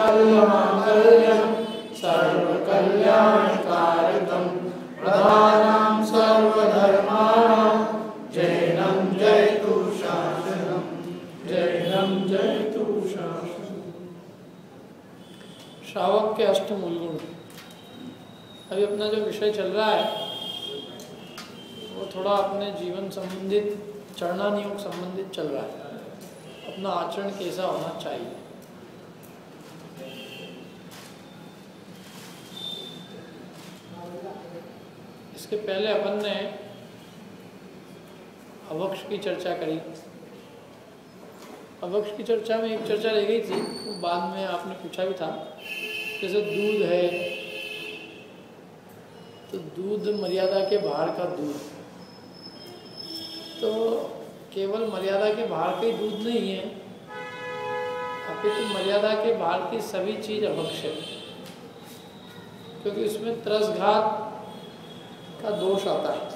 सर्वमङ्गल्यं सर्वकल्याणकारकं प्रधानां सर्वधर्माणां। श्रावक के अष्टमूल गुण अभी अपना जो विषय चल रहा है, वो थोड़ा अपने जीवन संबंधित चरणानियोग संबंधित चल रहा है। अपना आचरण कैसा होना चाहिए? इसके पहले अपन ने अवक्ष की चर्चा करी। अवक्ष की चर्चा में एक चर्चा रह गई थी, वो बाद में आपने पूछा भी था, जैसे दूध है तो दूध मर्यादा के बाहर का दूध। तो केवल मर्यादा के बाहर का ही दूध नहीं है तो मर्यादा के बाहर की सभी चीज़ अभक्ष है। क्योंकि उसमें त्रसघात का दोष आता है।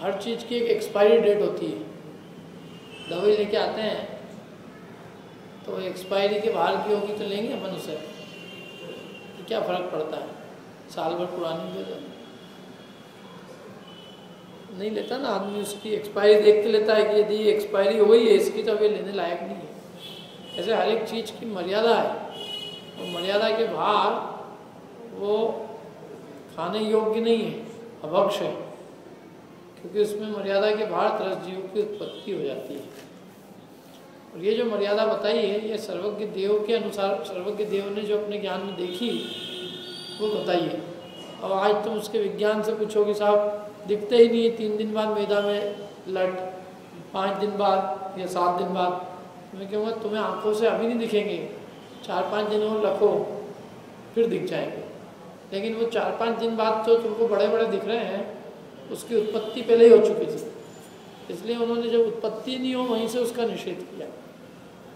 हर चीज़ की एक एक्सपायरी डेट होती है। दवाई लेके आते हैं तो एक्सपायरी के बाहर की होगी तो लेंगे अपन उसे। तो क्या फ़र्क पड़ता है? साल भर पुरानी हो दो नहीं लेता ना, आदमी उसकी एक्सपायरी देख के लेता है कि यदि एक्सपायरी हो गई है, इसकी तो अभी लेने लायक नहीं है। ऐसे हर एक चीज़ की मर्यादा है। और तो मर्यादा के बाहर वो खाने योग्य नहीं है, अभक्ष है। क्योंकि उसमें मर्यादा के बाहर तरस जीव की उत्पत्ति हो जाती है। और ये जो मर्यादा बताई है, ये सर्वज्ञ देव के अनुसार, सर्वज्ञ देव ने जो अपने ज्ञान में देखी, वो बताइए अब आज तुम उसके विज्ञान से पूछोगे साहब दिखते ही नहीं, तीन दिन बाद मैदा में लट, पाँच दिन बाद या सात दिन बाद। मैं कहूँगा, तुम्हें आँखों से अभी नहीं दिखेंगे। चार पाँच दिन और रखो, फिर दिख जाएँगे। लेकिन वो चार पाँच दिन बाद तो तुमको बड़े बड़े दिख रहे हैं, उसकी उत्पत्ति पहले ही हो चुकी थी। इसलिए उन्होंने जब उत्पत्ति नहीं हो, वहीं से उसका निषेध किया।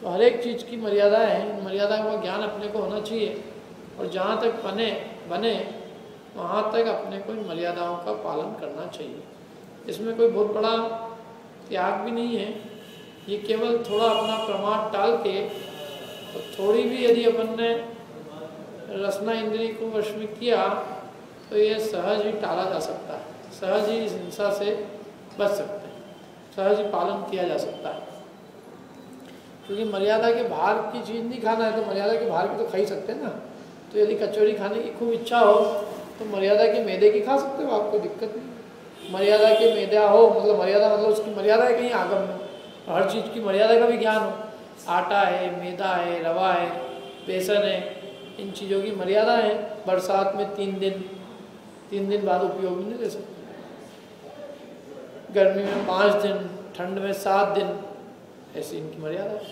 तो हर एक चीज़ की मर्यादा है। मर्यादा का ज्ञान अपने को होना चाहिए। और जहाँ तक बने बने वहाँ तक अपने को मर्यादाओं का पालन करना चाहिए। इसमें कोई बहुत बड़ा त्याग भी नहीं है। ये केवल थोड़ा अपना प्रमाण टाल के तो थोड़ी भी यदि अपन ने रसना इंद्री को वश में किया तो ये सहज ही टाला जा सकता है। सहज ही इस हिंसा से बच सकते हैं। सहज ही पालन किया जा सकता है। क्योंकि मर्यादा के बाहर की चीज़ नहीं खाना है तो मर्यादा के बाहर की तो खा ही सकते हैं ना। तो यदि कचौड़ी खाने की खूब इच्छा हो तो मर्यादा के मैदे की खा सकते हो, आपको दिक्कत नहीं मर्यादा के मैदा हो मतलब मर्यादा मतलब उसकी मर्यादा है कहीं आगम में हर चीज़ की मर्यादा का भी ज्ञान हो। आटा है, मैदा है, रवा है, बेसन है, इन चीज़ों की मर्यादा है। बरसात में तीन दिन तीन दिन बाद उपयोग नहीं ले सकते। गर्मी में पाँच दिन, ठंड में सात दिन, ऐसी इनकी मर्यादा है।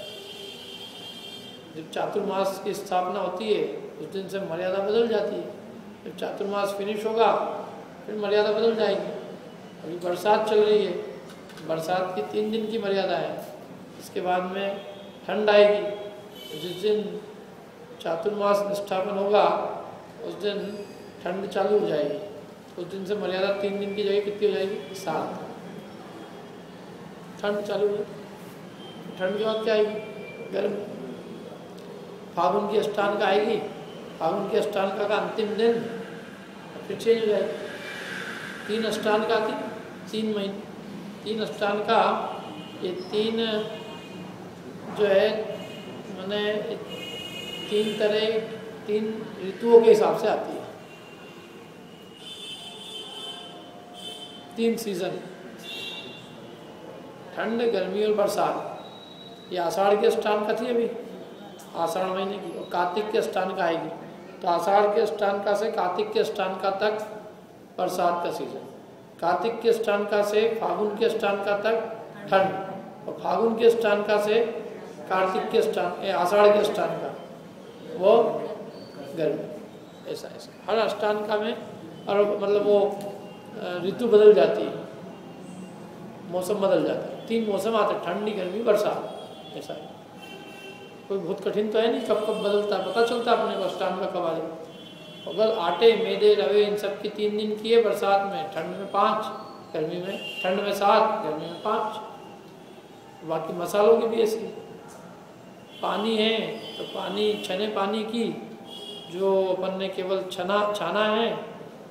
जब चातुर्मास की स्थापना होती है, उस दिन से मर्यादा बदल जाती है। जब चातुर्मास फिनिश होगा, फिर मर्यादा बदल जाएगी। अभी बरसात चल रही है। बरसात की तीन दिन की मर्यादा है। इसके बाद में ठंड आएगी। जिस दिन चातुर्मास निष्ठापन होगा, उस दिन ठंड चालू हो जाएगी। उस दिन से मर्यादा तीन दिन की जगह कितनी हो जाएगी? सात। ठंड चालू हो ठंड के बाद क्या आएगी? गर्म। फागुन की अष्टान का आएगी। फागुन की अष्टान का अंतिम दिन फिर चेंज हो जाएगी तीन अष्टान का आती तीन महीने तीन अष्टान का ये तीन, जो है, मैंने तीन तरह, तीन ऋतुओं के हिसाब से आती है। तीन सीज़न ठंड, गर्मी और बरसात। ये आषाढ़ के स्थान का थी अभी। आषाढ़ महीने की और कार्तिक के स्थान का आएगी। तो आषाढ़ के स्थान का से कार्तिक के स्थान का तक बरसात का सीज़न कार्तिक के स्थान का से फागुन के स्थान का तक ठंड। और फागुन के स्थान का से कार्तिक के स्थान आषाढ़ के स्थान का, वो गर्मी। ऐसा ऐसा। हर अष्टान का में और मतलब वो ऋतु बदल जाती है। मौसम बदल जाता है। तीन मौसम आते ठंडी, गर्मी, बरसात। ऐसा है। कोई बहुत कठिन तो है नहीं, कब कब बदलता है, पता चलता अपने को अष्टान का जाए अगर आटे, मैदे, रवे, इन सब की तीन दिन किए बरसात में, ठंड में पाँच, गर्मी में, ठंड में सात, गर्मी में पाँच, बाकी मसालों की भी ऐसी। पानी है तो पानी, छने पानी की, जो अपन ने केवल छना, छाना है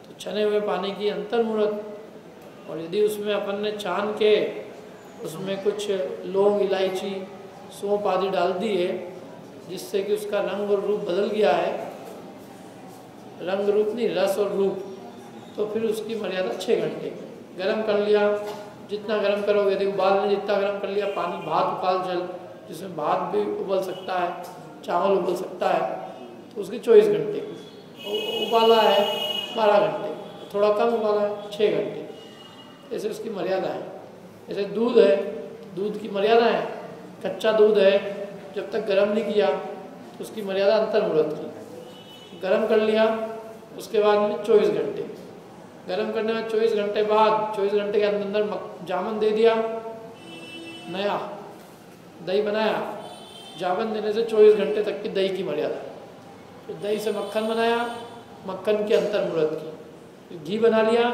तो छने हुए पानी की अंतर मूर्त और यदि उसमें अपन ने छान के, उसमें कुछ लौंग, इलायची सौंप आदि डाल दी है जिससे कि उसका रंग और रूप बदल गया है। रंग रूप नहीं, रस और रूप। तो फिर उसकी मर्यादा छः घंटे। गर्म कर लिया, जितना गर्म करोगे यदि उबालने जितना गर्म कर लिया, पानी, भात, उबाल, जल, जिसमें भात भी उबल सकता है, चावल उबल सकता है तो उसकी चौबीस घंटे। उबाला है, बारह घंटे। थोड़ा कम उबाला है छः घंटे। ऐसे उसकी मर्यादा है। जैसे दूध है, दूध की मर्यादा है। कच्चा दूध है जब तक गर्म नहीं किया, उसकी मर्यादा अंतर मुहूर्त की गर्म कर लिया, उसके बाद में चौबीस घंटे। गर्म करने में चौबीस घंटे बाद, चौबीस घंटे के अंदर अंदर जामन दे दिया, नया, दही बनाया। जामन देने से चौबीस घंटे तक की दही की मर्यादा। फिर दही से मक्खन बनाया, मक्खन के अंतर मुहूर्त की। घी बना लिया,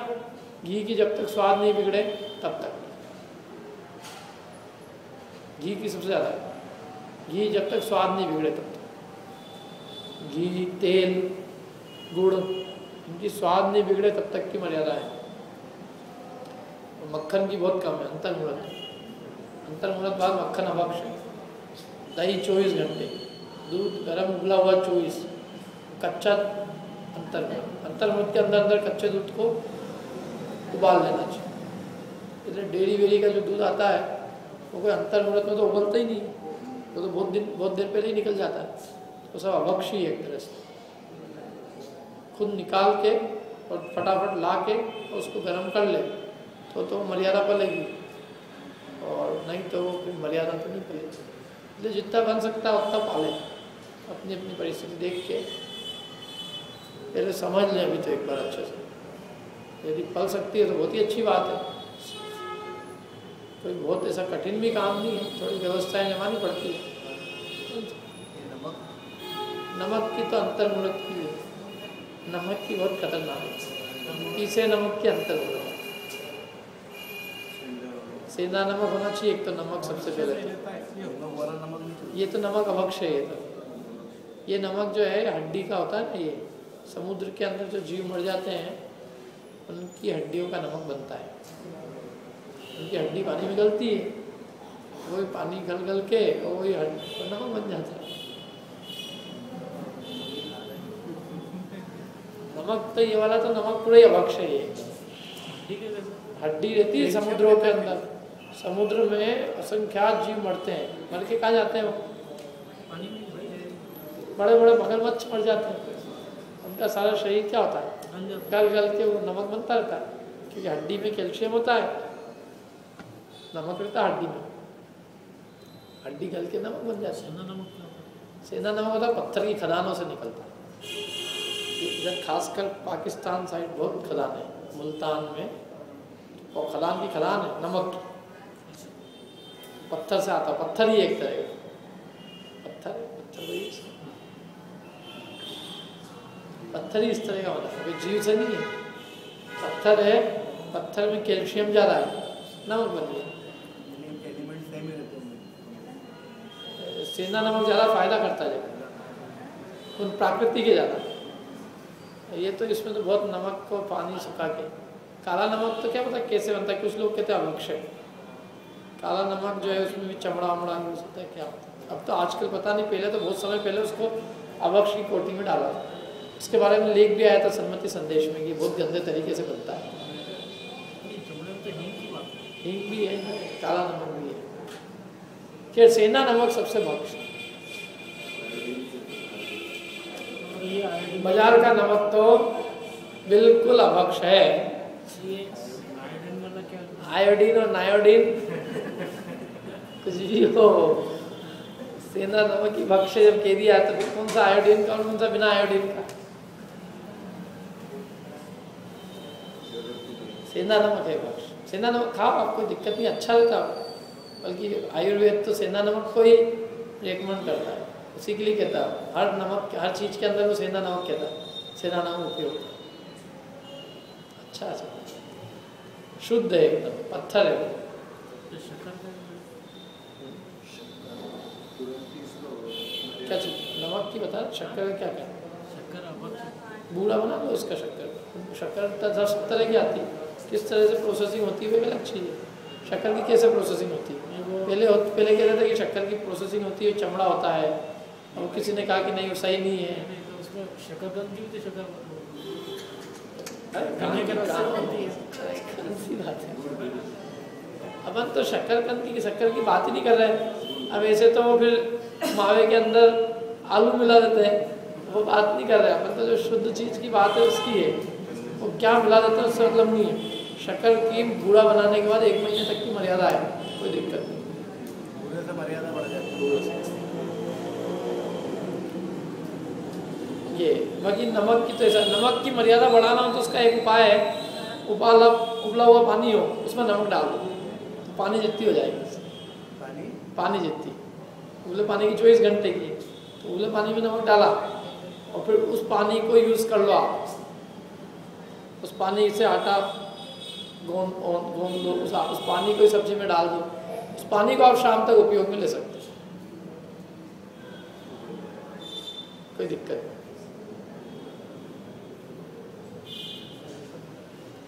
घी की जब तक स्वाद नहीं बिगड़े, तब तक। घी की सबसे ज़्यादा। घी जब तक स्वाद नहीं बिगड़े तब तक। घी, तेल, गुड़ इनकी स्वाद नहीं बिगड़े तब तक की मर्यादा है। तो मक्खन की बहुत कम है अंतर मुहूर्त अंतर मुहूर्त बाद मक्खन अभक्ष दही चौबीस घंटे, दूध गर्म उबला हुआ चौबीस, कच्चा अंतर अंतर मुहूर्त के अंदर अंदर कच्चे दूध को उबाल लेना चाहिए। इसलिए डेयरी वेरी का जो दूध आता है, वो कोई अंतर मुहूर्त में तो उबलता ही नहीं वो तो बहुत दिन, बहुत देर पहले ही निकल जाता है। तो सब अभक्ष ही एक तरह से। खुद निकाल के और फटाफट ला के और उसको गर्म कर ले तो तो मर्यादा पलेगी। और नहीं तो फिर मर्यादा तो नहीं पलेगी। इसलिए जितना बन सकता है उतना पाले। अपनी अपनी परिस्थिति देख के। पहले समझ लें अभी तो एक बार अच्छे से। यदि पल सकती है तो बहुत ही अच्छी बात है। कोई बहुत ऐसा कठिन भी काम नहीं है, थोड़ी व्यवस्थाएँ जमानी पड़ती है। नमक की तो अंतर मुहूर्त की है। नमक की बहुत खतरनाक है। तीसरे नमक के अंतर होगा सेंधा नमक होना चाहिए, एक तो नमक सबसे पहले ये तो नमक अभक्ष है, ये तो। ये नमक जो है, हड्डी का होता है ना ये, समुद्र के अंदर जो जीव मर जाते हैं, उनकी हड्डियों का नमक बनता है। उनकी हड्डी पानी में गलती है। वही पानी गल गल के वही हड्डी नमक बन जाता है। नमक तो ये वाला तो नमक पूरा ही अभक्ष है हड्डी रहती है समुद्रों के अंदर। समुद्र में असंख्यात जीव मरते हैं। मर के कहा जाते हैं बड़े बड़े मगरमच्छ मर जाते हैं। उनका सारा शरीर क्या होता है? गल गल के वो नमक बनता रहता है। क्योंकि हड्डी में कैल्शियम होता है। नमक रहता है हड्डी में। हड्डी गल के नमक बन जाता नमक सेना नमक होता है पत्थर की खदानों से निकलता है। इधर खासकर पाकिस्तान साइड बहुत खदान है, मुल्तान में। और खदान की खदान है, नमक पत्थर से आता, पत्थर ही एक तरह का। पत्थर पत्थर वही पत्थर ही इस तरह का होता है कोई जीव से नहीं है। पत्थर है, पत्थर में कैल्शियम ज़्यादा है, नमक बन गया सेंधा नमक ज़्यादा फ़ायदा करता है उन प्राकृतिक के ज़्यादा। ये तो इसमें तो बहुत नमक को पानी सुखा के। काला नमक तो क्या पता कैसे बनता है कुछ लोग कहते हैं अभक्षय काला नमक जो है उसमें भी चमड़ा वमड़ा यूज़ होता है क्या होता है। अब तो आजकल पता नहीं पहले तो बहुत समय पहले उसको अभक्ष की कोटिंग में डाला था। उसके बारे में लेख भी आया था सन्मति संदेश में कि बहुत गंदे तरीके से बनता है। हींग भी है काला नमक है। सेना नमक सबसे भक्ष बाज़ार का नमक तो बिल्कुल अभक्ष है। आयोडीन और नायोडीन। कुछ भी हो। सेंधा नमक की भक्ष्य जब कह दिया तो कौन सा आयोडीन का और कौन सा बिना आयोडीन का? सेंधा नमक है भक्ष्य सेंधा नमक खाओ, आपको दिक्कत नहीं अच्छा लगता बल्कि आयुर्वेद तो सेंधा नमक को ही रिकमेंड करता है। उसी के लिए कहता है हर नमक हर चीज़ के अंदर वो सेंधा नमक कहता है। सेंधा नमक उपयोग अच्छा अच्छा। शुद्ध है एकदम पत्थर है क्या चीज़? नमक की बता शक्कर का क्या क्या? शक्कर बूढ़ा बना दो इसका शक्कर। शक्कर तो दस तरह की आती है। किस तरह से प्रोसेसिंग होती है वो अलग चीज़ है। शक्कर की कैसे प्रोसेसिंग होती है? पहले पहले कह रहे थे कि शक्कर की प्रोसेसिंग होती है चमड़ा होता है। और किसी ने कहा कि नहीं वो सही नहीं है। तो उसमें भी तो शक्कर खाने के अपन तो शक्कर की शक्कर की बात ही नहीं कर रहे अब ऐसे तो वो फिर मावे के अंदर आलू मिला देते हैं। वो बात नहीं कर रहे अपन तो जो शुद्ध चीज़ की बात है उसकी है। वो क्या मिला देते हैं उससे मतलब नहीं है। शक्कर की बूढ़ा बनाने के बाद एक महीने तक की मर्यादा है कोई दिक्कत नहीं। से मर्यादा बढ़ जाती ये बाकी नमक की तो ऐसा नमक की मर्यादा बढ़ाना हो तो उसका एक उपाय है। उबाला उबला हुआ पानी हो उसमें नमक डाल दो। तो पानी जितनी हो जाएगी। पानी? पानी जितनी। उबले पानी की चौबीस घंटे की। तो उबले पानी में नमक डाला और फिर उस पानी को यूज़ कर लो आप। उस पानी से आटा गोंद गोंद दो उस, उस पानी को सब्ज़ी में डाल दो। उस पानी को आप शाम तक उपयोग में ले सकते हो। कोई दिक्कत नहीं।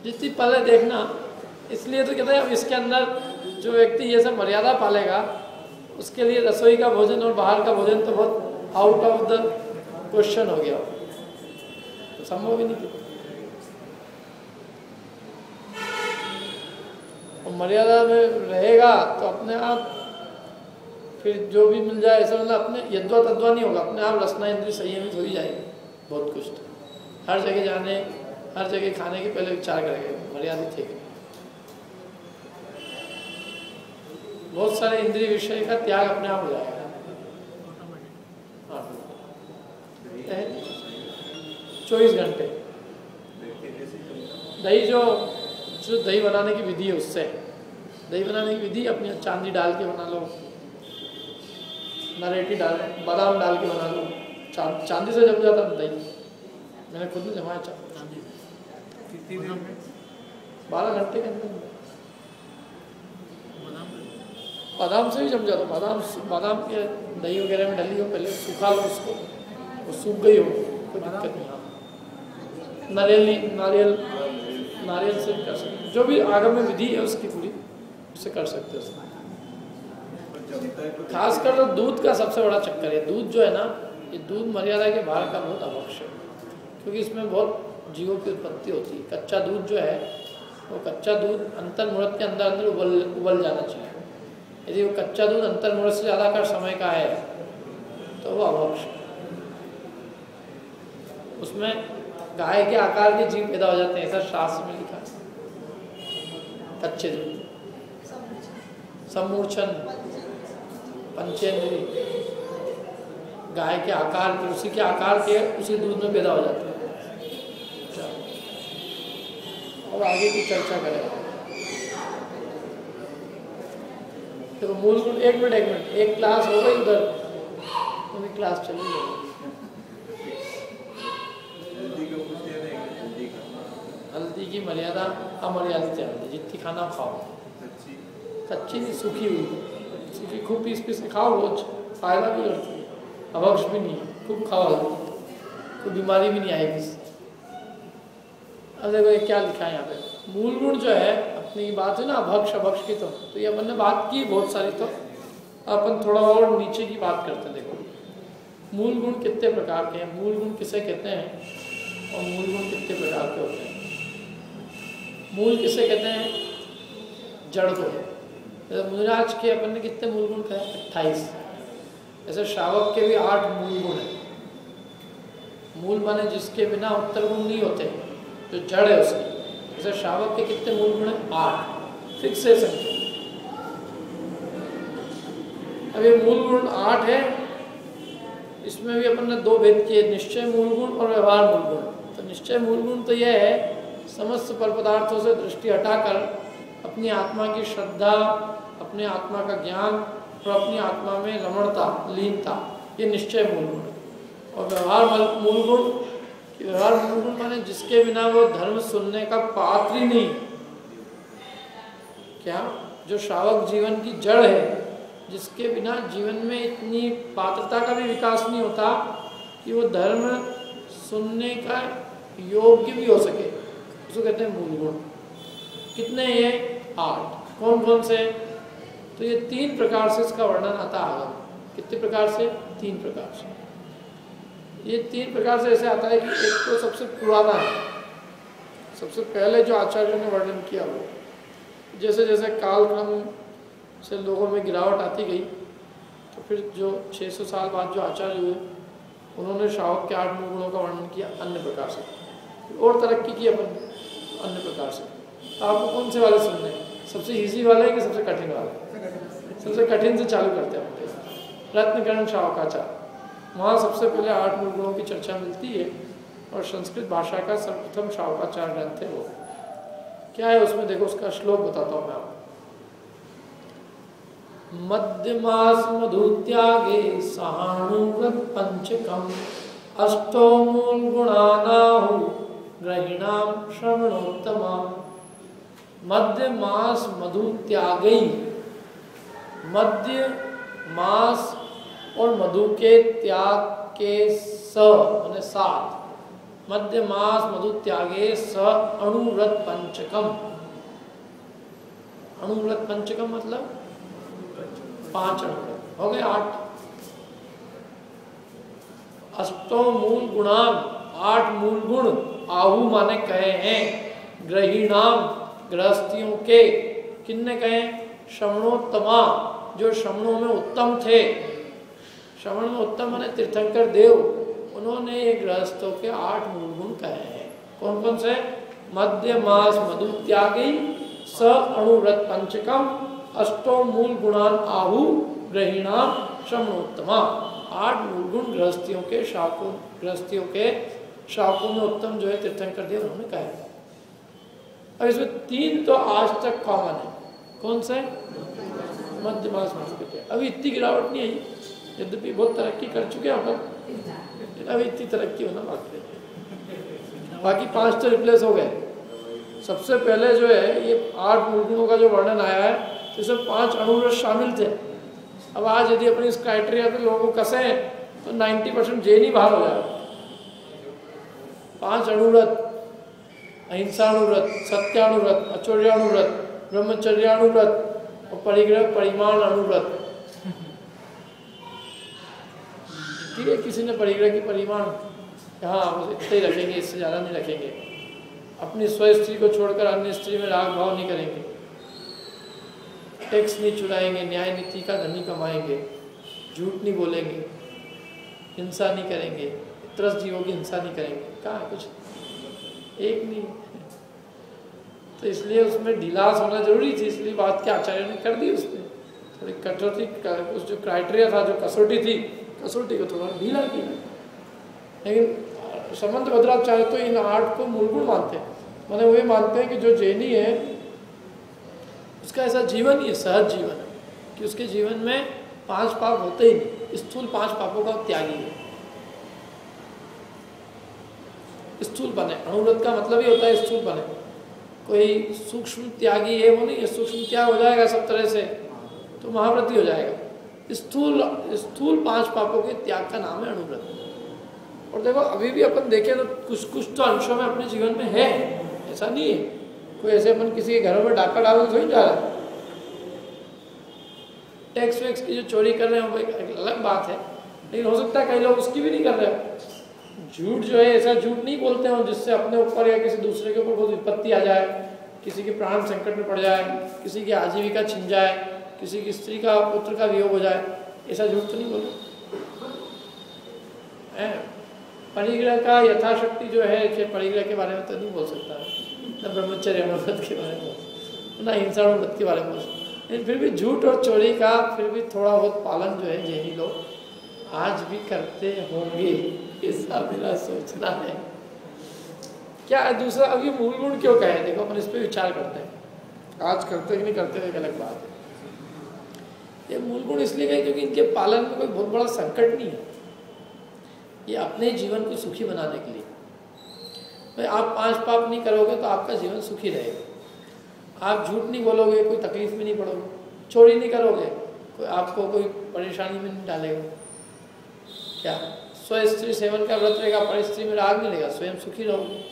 जितनी पहले देखना इसलिए तो कहते हैं अब इसके अंदर जो व्यक्ति ये सब मर्यादा पालेगा उसके लिए रसोई का भोजन और बाहर का भोजन तो बहुत आउट ऑफ़ द क्वेश्चन हो गया। तो संभव ही नहीं। और मर्यादा में रहेगा तो अपने आप फिर जो भी मिल जाए, ऐसा मतलब अपने यद्वा तद्वा नहीं होगा, अपने आप रसना इंद्री संयमित हो ही जाएगी, बहुत कुछ तो। हर जगह जाने, हर जगह खाने के पहले विचार करेंगे, मर्यादित है बहुत सारे इंद्रिय विषय का त्याग अपने आप हो जाएगा। हाँ चौबीस घंटे। दही जो जो दही बनाने की विधि है उससे। दही बनाने की विधि अपनी चांदी डाल के बना लो। नारेटी डाल बादाम डाल के बना लो। चा, चांदी से जम जाता दही। मैंने खुद ने जमाया चा कितनी देर में? बारह घंटे के अंदर। बादाम से? भी जम जाता बादाम बादाम के दही वगैरह में डली हो पहले सूखा लो उसको। वो सूख गई हो कोई दिक्कत नहीं। नारियल नारियल नारियल से भी कर सकते। जो भी आगम विधि है, उसकी पूरी उससे कर सकते हो खासकर तो दूध का सबसे बड़ा चक्कर है। दूध जो है ना, ये दूध मर्यादा के बाहर का बहुत अवश्य है। क्योंकि इसमें बहुत जीवों की उत्पत्ति होती है। कच्चा दूध जो है, वो कच्चा दूध अंतर मुहूर्त के अंदर अंदर उबल उबल जाना चाहिए। यदि वो कच्चा दूध अंतर मुहूर्त से ज़्यादा का समय का है तो वो अवक्ष है। उसमें गाय के आकार के जीव पैदा हो जाते हैं, ऐसा शास्त्र में लिखा है। कच्चे सम्मूर्छन पंचेंद्री गाय के आकार के उसी के आकार के उसी दूध में पैदा हो जाते हैं। और आगे की चर्चा करें। देखो मूल गुण एक मिनट एक मिनट। एक क्लास हो गई उधर। क्लास चली गई हल्दी का पूछते हैं ना हल्दी की मर्यादा अमर्यादित है हल्दी जितनी खाना खाओ। कच्ची कच्ची नहीं सूखी हुई। सूखी खूब पीस पीस के खाओ रोज। फ़ायदा भी करती है। अभक्ष भी नहीं खूब खाओ। कोई बीमारी भी नहीं आएगी। इससे अब देखो ये क्या लिखा है यहाँ पे। मूल गुण जो है अपनी बात है ना अभक्ष अभक्ष की तो। तो ये अपन ने बात की बहुत सारी तो। अपन थोड़ा और नीचे की बात करते हैं देखो। मूल गुण कितने प्रकार के हैं? मूल गुण किसे कहते हैं? और मूल गुण कितने प्रकार के होते हैं? मूल किसे कहते हैं? जड़ को। जैसे मुनिराज के अपन ने कितने मूल गुण कहे? अट्ठाईस। जैसे श्रावक के भी आठ मूल गुण हैं। मूल माने जिसके बिना उत्तर गुण नहीं होते जो जड़ है उसकी। जैसे श्रावक के कितने मूल गुण हैं? आठ। फिक्स है संख्या। अब ये मूल गुण आठ है। इसमें भी अपन ने दो भेद किए, निश्चय मूल गुण और व्यवहार मूल गुण तो निश्चय मूल गुण तो यह है समस्त पर पदार्थों से दृष्टि हटाकर अपनी आत्मा की श्रद्धा, अपने आत्मा का ज्ञान और अपनी आत्मा में रमणता, लीनता, ये निश्चय मूल गुण। और व्यवहार मूल गुण व्यवहार मूल गुण माने जिसके बिना वो धर्म सुनने का पात्र ही नहीं। क्या? जो श्रावक जीवन की जड़ है, जिसके बिना जीवन में इतनी पात्रता का भी विकास नहीं होता कि वो धर्म सुनने का योग्य भी हो सके। उसको कहते हैं मूल गुण कितने ये? आठ। कौन कौन से? तो ये तीन प्रकार से इसका वर्णन आता है कितने प्रकार से? तीन प्रकार से। ये तीन प्रकार से ऐसे आता है कि एक तो सबसे पुराना है। सबसे पहले जो आचार्यों ने वर्णन किया वो, जैसे जैसे कालक्रम से लोगों में गिरावट आती गई तो फिर जो 600 साल बाद जो आचार्य हुए, उन्होंने शाहक के आठ मूल गुणों का वर्णन किया अन्य प्रकार से। और तरक्की की अपन अन्य प्रकार से। तो आपको कौन से वाले सुनने सबसे इजी वाला है कि सबसे कठिन वाला? सबसे कठिन से चालू करते हैं रत्नकरण शावकाचार। वहाँ सबसे पहले आठ मूल की चर्चा मिलती है और संस्कृत भाषा का सर्वप्रथम शावकाचार ग्रंथ है वो। क्या है उसमें? देखो, उसका श्लोक बताता हूँ मैं आपको। मध्यमास मधु त्यागे सहाणुव्रत पंचकम। अष्टो मूल गुणानाहु ग्रहिणाम श्रवणोत्तमा। मध्य मास मधु त्यागई मध्य मास और मधु के त्याग के स, मैंने सात। मध्य मास मधु त्यागे स अणुव्रत पंचकम। अणुव्रत पंचकम मतलब? पाँच अणुव्रत हो गए आठ। अष्टो मूल गुणान आठ मूल गुण आहु माने कहे हैं। ग्रहीणाम गृहस्थियों के किन्ने कहे? श्रवणोत्तमा, जो श्रवणों में उत्तम थे। श्रवण में उत्तम माने तीर्थंकर देव। उन्होंने ये गृहस्थों के आठ मूल गुण कहे हैं। कौन कौन से? मध्य मास मधु त्यागी स अणुव्रत पंचकम, अष्टो मूल गुणान आहु ग्रहिणाम श्रवणोत्तमा। आठ मूल गुण गृहस्थियों के शाकों गृहस्थियों के शाकों में उत्तम जो है तीर्थंकर देव, उन्होंने कहे और इसमें तीन तो आज तक कॉमन है। कौन से मध्य मास अभी इतनी गिरावट नहीं आई। यद्यपि बहुत तरक्की कर चुके हैं अपन अभी इतनी तरक्की होना बाकी है। बाकी पाँच तो रिप्लेस हो गए। सबसे पहले जो है, ये आठ मूर्तियों का जो वर्णन आया है तो इसमें पाँच अणुव्रत शामिल थे। अब आज यदि अपनी इस क्राइटेरिया पे लोगों को कसे तो 90 परसेंट जेन ही बाहर हो जाएगा। पाँच अणुव्रत अहिंसाणुव्रत सत्याणुव्रत अचौर्याणुव्रत ब्रह्मचर्याणुव्रत और परिग्रह परिमाण अनुव्रत ठीक है किसी ने परिग्रह की परिमाण हाँ इतने ही रखेंगे इससे ज़्यादा नहीं रखेंगे अपनी स्व स्त्री को छोड़कर अन्य स्त्री में राग भाव नहीं करेंगे टैक्स नहीं चुराएँगे न्याय नीति का धनी कमाएँगे झूठ नहीं बोलेंगे हिंसा नहीं करेंगे त्रस जीवों की हिंसा नहीं करेंगे कहाँ कुछ एक नहीं तो इसलिए उसमें ढिलास होना ज़रूरी थी, इसलिए बात के आचार्य ने कर दी उसमें थोड़ी कठोरती उस जो क्राइटेरिया था, जो कसौटी थी, कसौटी को थोड़ा ढीला किया। लेकिन, समंत भद्राचार्य तो इन आर्ट को मूलगुण मानते हैं। मैंने वही मानते हैं कि जो जैनी है, उसका ऐसा जीवन ही है, सहज जीवन है, कि उसके जीवन में पाँच पाप होते ही नहीं। स्थूल पाँच पापों का त्यागी है। स्थूल बने। अनुव्रत का मतलब ही होता है स्थूल बने। कोई सूक्ष्म त्यागी है, वो नहीं है। सूक्ष्म त्याग हो जाएगा सब तरह से तो महाव्रती हो जाएगा। स्थूल स्थूल पाँच पापों के त्याग का नाम है अनुव्रत। और देखो, अभी भी अपन देखें तो कुछ कुछ तो अंशों में अपने जीवन में है। ऐसा नहीं है। कोई ऐसे अपन किसी के घरों में डाका डाल तो जा रहा है। टैक्स वैक्स की जो चोरी कर रहे हैं, वो एक अलग बात है। लेकिन हो सकता है कई लोग उसकी भी नहीं कर रहे झूठ जो है, ऐसा झूठ नहीं बोलते हो जिससे अपने ऊपर या किसी दूसरे के ऊपर बहुत विपत्ति आ जाए, किसी के प्राण संकट में पड़ जाए, किसी की आजीविका छिन जाए, किसी की स्त्री का पुत्र का वियोग हो जाए, ऐसा झूठ तो नहीं बोलो परिग्रह का यथाशक्ति जो है परिग्रह के बारे में तो नहीं बोल सकता। न ब्रह्मचर्य अनुव्रत के बारे में न हिंसा अनुव्रत के बारे में बोल लेकिन फिर भी झूठ और चोरी का फिर भी थोड़ा बहुत पालन जो है जैनी लोग आज भी करते होंगे, ऐसा मेरा सोचना है। क्या दूसरा अभी मूल गुण क्यों कहे? देखो, अपन इस पर विचार करते हैं। आज करते कि नहीं करते, एक अलग बात। है ये मूल गुण इसलिए कहे क्योंकि इनके पालन में कोई बहुत बड़ा संकट नहीं है। ये अपने जीवन को सुखी बनाने के लिए। भाई, आप पाँच पाप नहीं करोगे तो आपका जीवन सुखी रहेगा। आप झूठ नहीं बोलोगे, कोई तकलीफ़ में नहीं पड़ोगे। चोरी नहीं करोगे, कोई आपको कोई परेशानी में नहीं डालेगा। क्या? स्व स्त्री सेवन का व्रत रहेगा, पर स्त्री में राग रहेगा स्वयं सुखी रहोगे।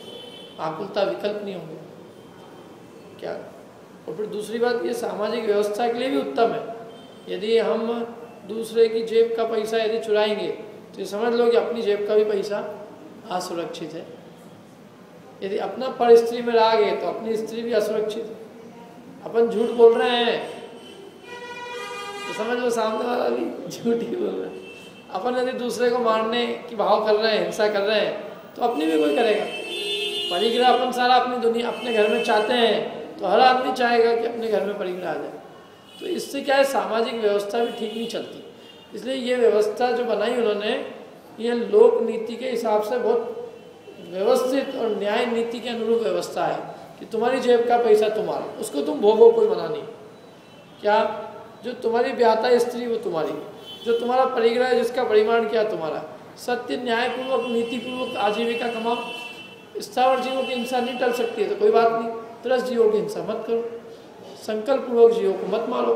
आकुलता विकल्प नहीं होंगे। क्या? और फिर दूसरी बात, ये सामाजिक व्यवस्था के लिए भी उत्तम है। यदि हम दूसरे की जेब का पैसा यदि चुराएँगे तो ये समझ लो कि अपनी जेब का भी पैसा असुरक्षित है। यदि अपना पर स्त्री में राग है तो अपनी स्त्री भी असुरक्षित है। अपन झूठ बोल रहे हैं। तो समझ लो सामने वाला भी झूठ ही बोल रहा है। अपन यदि दूसरे को मारने की भाव कर रहे हैं, हिंसा कर रहे हैं तो अपनी भी कोई करेगा? परिग्रह अपन सारा अपनी दुनिया, अपने घर में चाहते हैं तो हर आदमी चाहेगा कि अपने घर में परिग्रह आ जाए। तो इससे क्या है, सामाजिक व्यवस्था भी ठीक नहीं चलती। इसलिए ये व्यवस्था जो बनाई उन्होंने, ये लोक नीति के हिसाब से बहुत व्यवस्थित और न्याय नीति के अनुरूप व्यवस्था है कि तुम्हारी जेब का पैसा तुम्हारा उसको तुम भोगो, कोई मना नहीं। क्या जो तुम्हारी ब्याता स्त्री, वो तुम्हारी जो तुम्हारा परिग्रह है, जिसका परिमाण क्या तुम्हारा? सत्य, न्यायपूर्वक, नीतिपूर्वक, आजीविका कमाओ स्थावर जीवों की हिंसा नहीं टल सकती है तो कोई बात नहीं। त्रस जीवों की हिंसा मत करो। संकल्प पूर्वक जीवों को मत मारो।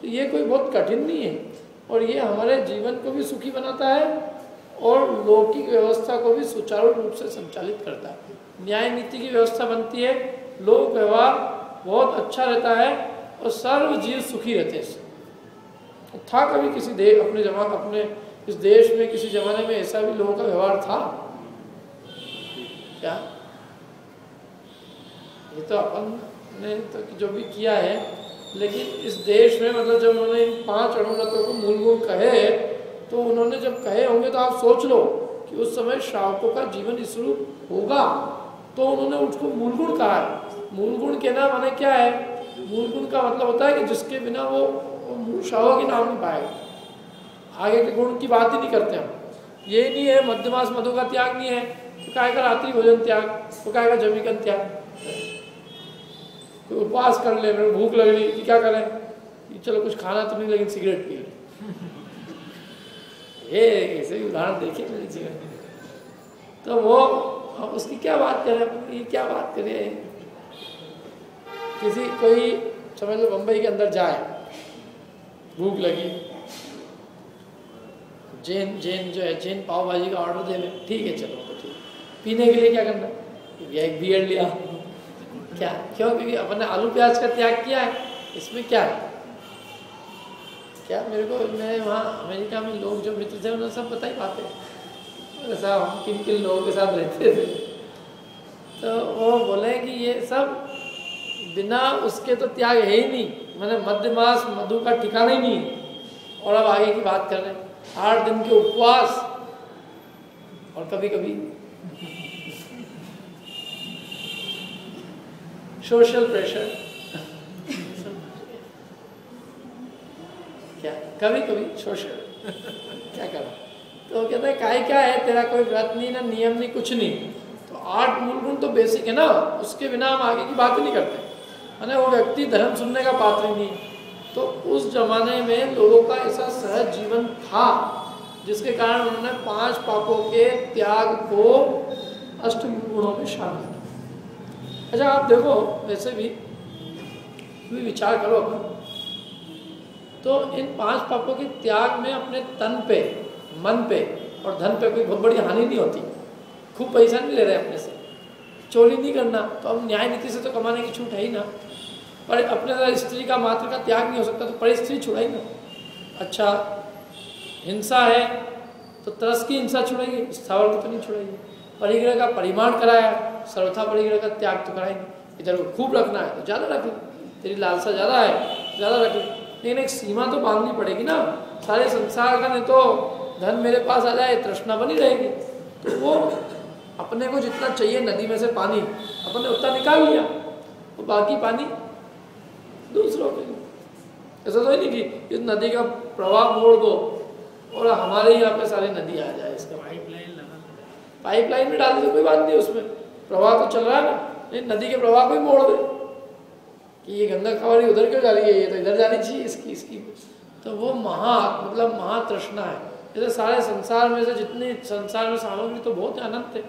तो ये कोई बहुत कठिन नहीं है। और ये हमारे जीवन को भी सुखी बनाता है और लौकिक व्यवस्था को भी सुचारू रूप से संचालित करता है। न्याय नीति की व्यवस्था बनती है। लोक व्यवहार बहुत अच्छा रहता है और सर्व जीव सुखी रहते हैं। था कभी किसी देश अपने जमा अपने इस देश में किसी जमाने में ऐसा भी लोगों का व्यवहार था? क्या? ये तो अपन ने तो जो भी किया है लेकिन इस देश में मतलब जब उन्होंने इन पाँच अणुव्रतों को मूल गुण कहे तो उन्होंने जब कहे होंगे तो आप सोच लो कि उस समय श्रावकों का जीवन इस रूप होगा। तो उन्होंने उसको मूल गुण कहा है। मूल गुण कहना माने क्या है? मूल गुण का मतलब होता है कि जिसके बिना वो, वो श्रावक ही नाम नहीं पाएगा आगे के गुण की बात ही नहीं करते हम। ये नहीं है, मध्यमास मधु का त्याग नहीं है। तो काय का रात्रि भोजन त्याग तो काय का जमीकन त्याग। कोई उपवास कर ले, मेरे भूख लग रही कि क्या करें? कि चलो कुछ खाना तो नहीं, लेकिन सिगरेट पी ले। ये ऐसे उदाहरण देखे मेरे जीवन तो वो उसकी क्या बात करें, ये क्या बात करें? किसी, कोई, समझ लो बम्बई के अंदर जाए। भूख लगी। जैन जैन जो है, जैन पाव भाजी का ऑर्डर दे में ठीक है, चलो तो ठीक। पीने के लिए क्या करना या एक बियर लिया। क्या? क्यों? क्योंकि अपन आलू प्याज का त्याग किया है। इसमें क्या है? क्या मेरे को, मैं वहाँ अमेरिका में लोग जो मित्र थे, उन्होंने सब बता। ही पाते साहब हम किन किन लोगों के साथ रहते थे? तो वो बोले कि ये सब बिना उसके तो त्याग है ही नहीं। मैंने मध्य मास मधु का ठिकाना ही नहीं और अब आगे की बात कर रहे हैं। आठ दिन के उपवास। और कभी कभी सोशल प्रेशर क्या? कभी कभी सोशल क्या करा? तो कहते हैं काय क्या है? तेरा कोई व्रत नहीं, ना नियम नहीं, कुछ नहीं। तो आठ मूल गुण तो बेसिक है ना। उसके बिना हम आगे की बात नहीं करते। मैंने वो व्यक्ति धर्म सुनने का पात्र ही नहीं। तो उस जमाने में लोगों का ऐसा सहज जीवन था, जिसके कारण उन्होंने पाँच पापों के त्याग को अष्ट गुणों में शामिल किया। अच्छा आप देखो, वैसे भी भी विचार करो तो इन पाँच पापों के त्याग में अपने तन पे, मन पे और धन पे कोई बहुत बड़ी हानि नहीं होती। खूब पैसा नहीं ले रहे अपने से। चोरी नहीं करना तो अब न्याय नीति से तो कमाने की छूट है ही ना। पर अपने स्त्री का मात्र का त्याग नहीं हो सकता तो पर स्त्री छुड़ाई ना अच्छा हिंसा है तो तरस की हिंसा छुड़ेगी स्थावर को तो नहीं छुड़ाएगी परिग्रह का परिमाण कराया, सर्वथा परिग्रह का त्याग तो कराएँगे। इधर को खूब रखना है तो ज़्यादा रख तेरी लालसा ज़्यादा है, ज़्यादा रख लेकिन एक सीमा तो बांधनी पड़ेगी ना। सारे संसार का नहीं तो धन मेरे पास आ जाए, तृष्णा बनी रहेगी। तो वो अपने को जितना चाहिए नदी में से पानी, अपन उतना निकाल लिया। वो बाकी पानी दूसरों के लिए। ऐसा तो नहीं कि इस नदी का प्रवाह मोड़ दो और हमारे यहाँ पे सारी नदी आ जाए इसका। पाइपलाइन लगा पाइपलाइन में डाल दे कोई बात नहीं उसमें। प्रवाह तो चल रहा है ना। लेकिन नदी के प्रवाह को ही मोड़ दे। कि ये गंगा खबरी उधर क्यों जा रही है? ये तो इधर जानी चाहिए इसकी इसकी। तो वो महा मतलब महातृष्णा है। जैसे सारे संसार में से जितनी संसार में सामग्री तो बहुत अनंत है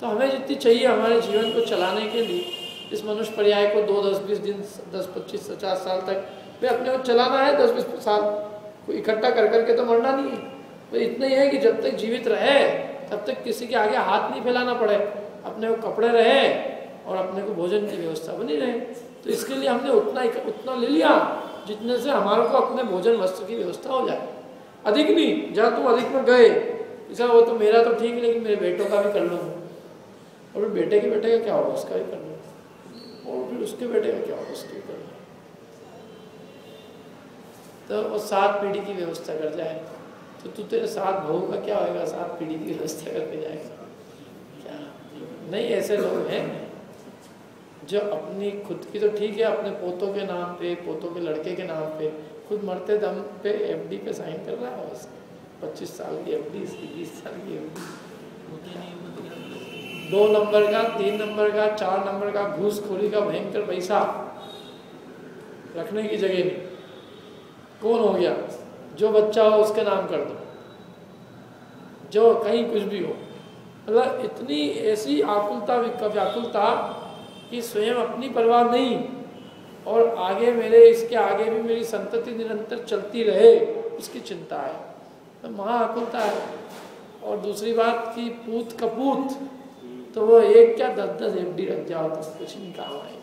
तो हमें जितनी चाहिए हमारे जीवन को चलाने के लिए इस मनुष्य पर्याय को दो दस बीस दिन, दस पच्चीस पचास साल तक वे अपने को चलाना है, दस बीस साल कोई इकट्ठा कर करके तो मरना नहीं है। तो इतना ही है कि जब तक जीवित रहे, तब तक किसी के आगे हाथ नहीं फैलाना पड़े। अपने को कपड़े रहे और अपने को भोजन की व्यवस्था बनी रहे। तो इसके लिए हमने उतना उतना ले लिया जितने से हमारे को अपने भोजन वस्त्र की व्यवस्था हो जाए। अधिक नहीं, जहाँ तुम अधिक में गए ऐसा वो तो मेरा तो ठीक, लेकिन मेरे बेटों का भी कर लूँगा और बेटे के बेटे का क्या होगा? उसका भी कर लूँगा और फिर उसके बेटे का क्या उसके कर तो वो सात पीढ़ी की व्यवस्था कर जाए। तो तू तेरे सात बहू का क्या होगा सात पीढ़ी की व्यवस्था करके जाएगा। क्या? नहीं, ऐसे लोग हैं जो अपनी खुद की तो ठीक है, अपने पोतों के नाम पे, पोतों के लड़के के नाम पे, खुद मरते दम पे एफडी पे साइन कर रहा है पच्चीस साल की एफडी इसकी बीस साल की एफडी दो नंबर का, तीन नंबर का, चार नंबर का, घूसखोरी का भयंकर पैसा रखने की जगह नहीं। कौन हो गया? जो बच्चा हो, उसके नाम कर दो। जो कहीं कुछ भी हो। मतलब इतनी ऐसी आकुलता व्याकुलता कि स्वयं अपनी परवाह नहीं। और आगे मेरे, इसके आगे भी मेरी संतति निरंतर चलती रहे, उसकी चिंता है। तो महाआकुलता है। और दूसरी बात कि पूत कपूत तो वो एक क्या दस दस एफ़ डी रख जाओ तो कुछ नहीं काम आए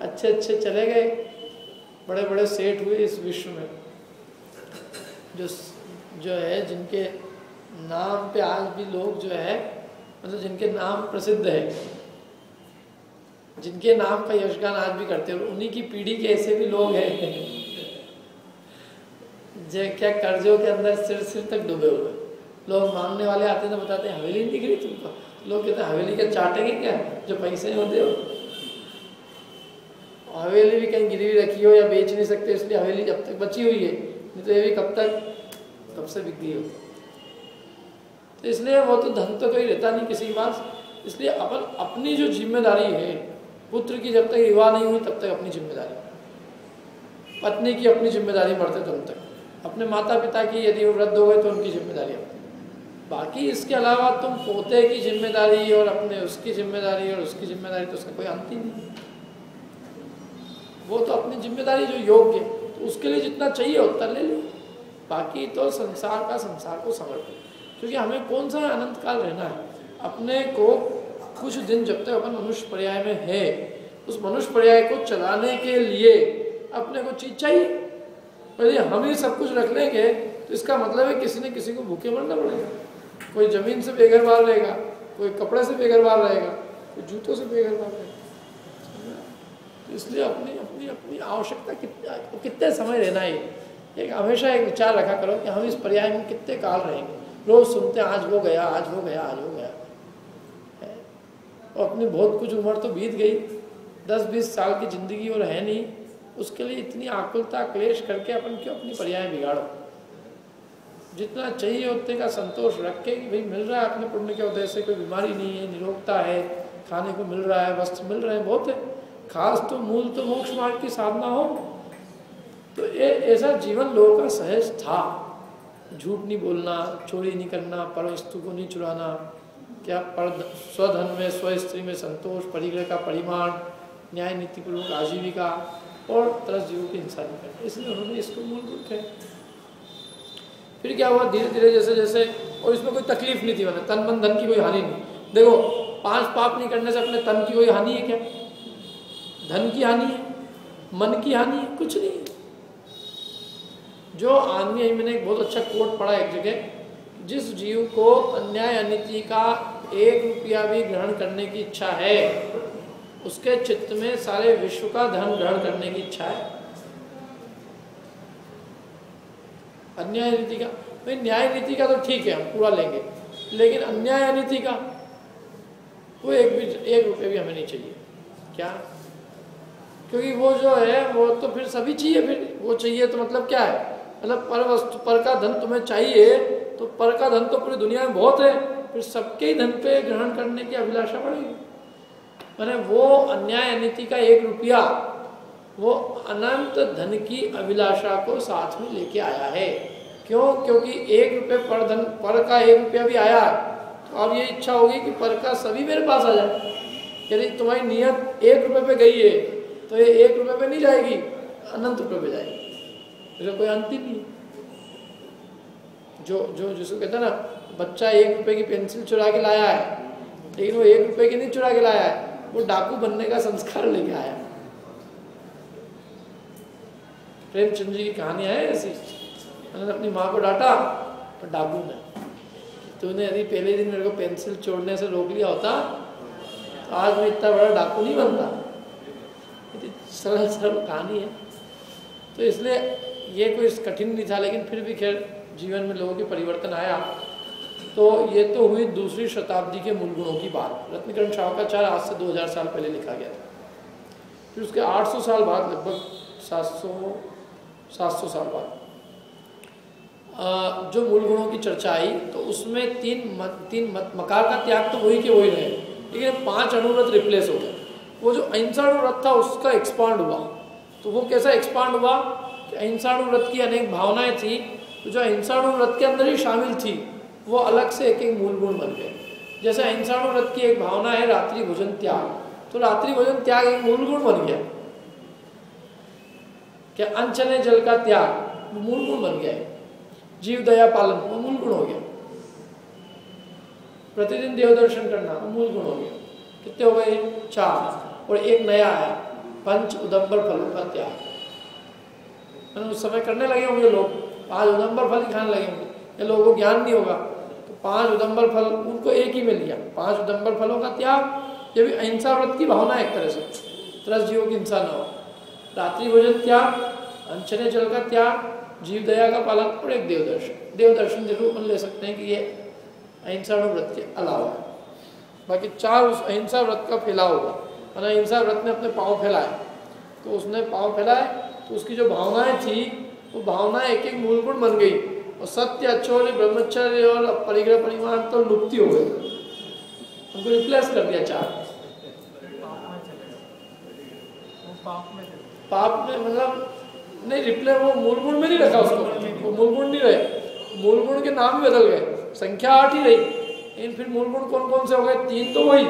अच्छे अच्छे चले गए। बड़े बड़े सेठ हुए इस विश्व में। जो जो है, जिनके नाम पे आज भी लोग जो है मतलब जिनके नाम प्रसिद्ध है, जिनके नाम का यशगान आज भी करते हैं उन्हीं की पीढ़ी के ऐसे भी लोग हैं। जो, क्या कर्जों के अंदर सिर सिर तक डूबे हुए। लोग मांगने वाले आते तो बताते हवेली नहीं गिरी तुमको? लोग कहते हवेली क्या चाटेंगे क्या? जो पैसे होते हो हवेली भी कहीं गिरी रखी हो या बेच नहीं सकते, इसलिए हवेली जब तक बची हुई है। नहीं तो ये भी कब तक, कब से बिक गई हो? तो इसलिए वो तो धन तो कोई रहता नहीं किसी के पास। इसलिए अपन अपनी जो ज़िम्मेदारी है, पुत्र की जब तक युवा नहीं हुई, तब तक अपनी ज़िम्मेदारी। पत्नी की अपनी ज़िम्मेदारी बढ़ते तब तक। अपने माता पिता की यदि वो वृद्ध हो गए तो उनकी ज़िम्मेदारी बाकी इसके अलावा तुम पोते की ज़िम्मेदारी और अपने उसकी ज़िम्मेदारी और उसकी ज़िम्मेदारी तो उसका कोई अंत ही नहीं। वो तो अपनी ज़िम्मेदारी जो योग्य तो उसके लिए जितना चाहिए उतना ले लो। बाकी तो संसार का संसार को समर्पित क्योंकि हमें कौन सा अनंत काल रहना है? अपने को कुछ दिन जब तक अपन मनुष्य पर्याय में है, उस मनुष्य पर्याय को चलाने के लिए अपने को चीज़ चाहिए। यदि हम ही सब कुछ रख लेंगे तो इसका मतलब है किसी ने किसी को भूखे मरना पड़ेगा। कोई ज़मीन से बेघर बार रहेगा कोई कपड़े से बेघर बार रहेगा कोई जूतों से बेघर बार रहेगा तो इसलिए अपनी अपनी अपनी आवश्यकता कितने कितने समय रहना है? एक हमेशा एक विचार रखा करो कि हम इस पर्याय में कितने काल रहेंगे। रोज सुनते हैं, आज वो गया, आज वो गया, आज वो गया। और अपनी बहुत कुछ उम्र तो बीत गई। दस, बीस साल की ज़िंदगी और है नहीं। उसके लिए इतनी आकुलता, क्लेश करके अपन क्यों अपनी पर्याय बिगाड़ो? जितना चाहिए उतने का संतोष रख के भाई, मिल रहा है अपने पुण्य के उदय से, कोई बीमारी नहीं है, निरोगता है, खाने को मिल रहा है, वस्त्र मिल रहे हैं, बहुत है। खास तो मूल तो मोक्ष मार्ग की साधना हो। तो ये, ऐसा जीवन लोगों का सहज था। झूठ नहीं बोलना, चोरी नहीं करना पर वस्तु को नहीं चुराना, क्या पर स्वधन में, स्व स्त्री में संतोष, परिग्रह का परिमाण, न्याय नीतिपूर्वक आजीविका, और तरस जीवों की हिंसा नहीं करना। इसलिए उन्होंने इसको मूल रूप है। फिर क्या हुआ? धीरे धीरे जैसे जैसे, और इसमें कोई तकलीफ़ नहीं थी मैंने तन मन धन की कोई हानि नहीं। देखो, पाँच पाप नहीं करने से अपने तन की कोई हानि है क्या? धन की हानि है, मन की हानि है, कुछ नहीं। जो आदमी मैंने एक बहुत अच्छा कोट पढ़ा एक जगह, जिस जीव को अन्याय अनिति का एक रुपया भी ग्रहण करने की इच्छा है, उसके चित्त में सारे विश्व का धन ग्रहण करने की इच्छा है। अन्याय नीति का, भाई न्याय नीति का तो ठीक है, हम पूरा लेंगे, लेकिन अन्याय नीति का, वो एक भी, एक रुपये भी हमें नहीं चाहिए। क्या? क्योंकि वो जो है, वो तो फिर सभी चाहिए, फिर वो चाहिए तो मतलब क्या है? मतलब पर वस्तु, पर का धन तुम्हें चाहिए तो पर का धन तो पूरी दुनिया में बहुत है, फिर सबके ही धन पे ग्रहण करने की अभिलाषा बढ़ेगी मैंने वो अन्याय नीति का एक रुपया वो अनंत धन की अभिलाषा को साथ में लेके आया है। क्यों? क्योंकि एक रुपये पर धन, पर का एक रुपया भी आया तो अब ये इच्छा होगी कि पर का सभी मेरे पास आ जाए। यदि तुम्हारी नियत एक रुपये पे गई है तो ये एक रुपये पे नहीं जाएगी, अनंत रुपये पे जाएगी। इसका कोई अंत ही नहीं। जो जो, जिसको कहते हैं ना, बच्चा एक रुपये की पेंसिल चुरा के लाया है, लेकिन वो एक रुपये की नहीं चुरा के लाया है, वो डाकू बनने का संस्कार लेके आया प्रेमचंद जी की कहानियाँ है ऐसी। मैंने अपनी माँ को डांटा और डाकू ने तूने यदि पहले दिन मेरे को पेंसिल छोड़ने से रोक लिया होता तो आज मैं इतना बड़ा डाकू नहीं बनता। सरल सरल कहानी है। तो इसलिए ये कोई कठिन नहीं था, लेकिन फिर भी खैर जीवन में लोगों के परिवर्तन आया। तो ये तो हुई दूसरी शताब्दी के मूल गुणों की बात। रत्नकरण शावकाचार आज से 2000 साल पहले लिखा गया था। फिर उसके 800 साल बाद, लगभग 700 700 साल बाद। जो मूल गुणों की चर्चा आई तो उसमें तीन मत, तीन मत, मकार का त्याग तो वही के वही रहे लेकिन पाँच अनुरत रिप्लेस हो गए। वो जो अहिंसाणुव्रत था उसका एक्सपांड हुआ। तो वो कैसा एक्सपांड हुआ? कि अहिंसाणुव्रत की अनेक भावनाएँ थी तो जो अहिंसाणुव्रत के अंदर ही शामिल थी वो अलग से एक एक मूल गुण बन गए। जैसे अहिंसाणुव्रत की एक भावना है रात्रि भोजन त्याग। तो रात्रि भोजन त्याग एक मूल गुण बन गया। क्या अनचने जल का त्याग मूल गुण बन गया जीव दया पालन, वो मूल गुण हो गया। प्रतिदिन देव दर्शन करना, वो मूल गुण हो गया। कितने हो गए? चार। और एक नया आया, पंच उदम्बर फलों का त्याग। मैंने उस समय करने लगे होंगे लोग, पाँच उदम्बर फल ही खाने लगे होंगे। या लोगों को ज्ञान नहीं होगा। तो पाँच उदम्बर फल उनको एक ही में लिया पाँच उदम्बर फलों का त्याग, ये भी अहिंसा व्रत की भावना है एक तरह से। त्रस जीवों की हिंसा न हो। रात्रि भोजन त्याग अनचने जल का त्याग, जीव दया का पालन और एक देव दर्शन। देव दर्शन ज़रूर ले सकते हैं कि ये अहिंसा व्रत के अलावा। बाकी चार उस अहिंसा व्रत का फैलाव हुआ। मैंने अहिंसा व्रत ने अपने पाँव फैलाए। तो उसने पाँव फैलाए तो उसकी जो भावनाएँ थी, वो भावनाएँ एक एक मूल गुण बन गई और सत्य अच्छोर ब्रह्मचर्य और परिग्रह परिमाण तो लुप्ति हो गई उनको रिप्लेस कर दिया चार। में पाप में मतलब नहीं रिप्ले वो मूल गुण में नहीं रखा उसको। वो मूल गुण नहीं रहे। मूल गुण के नाम बदल गए। संख्या आठ ही रही। लेकिन फिर मूल गुण कौन कौन से हो गए? तीन तो वही,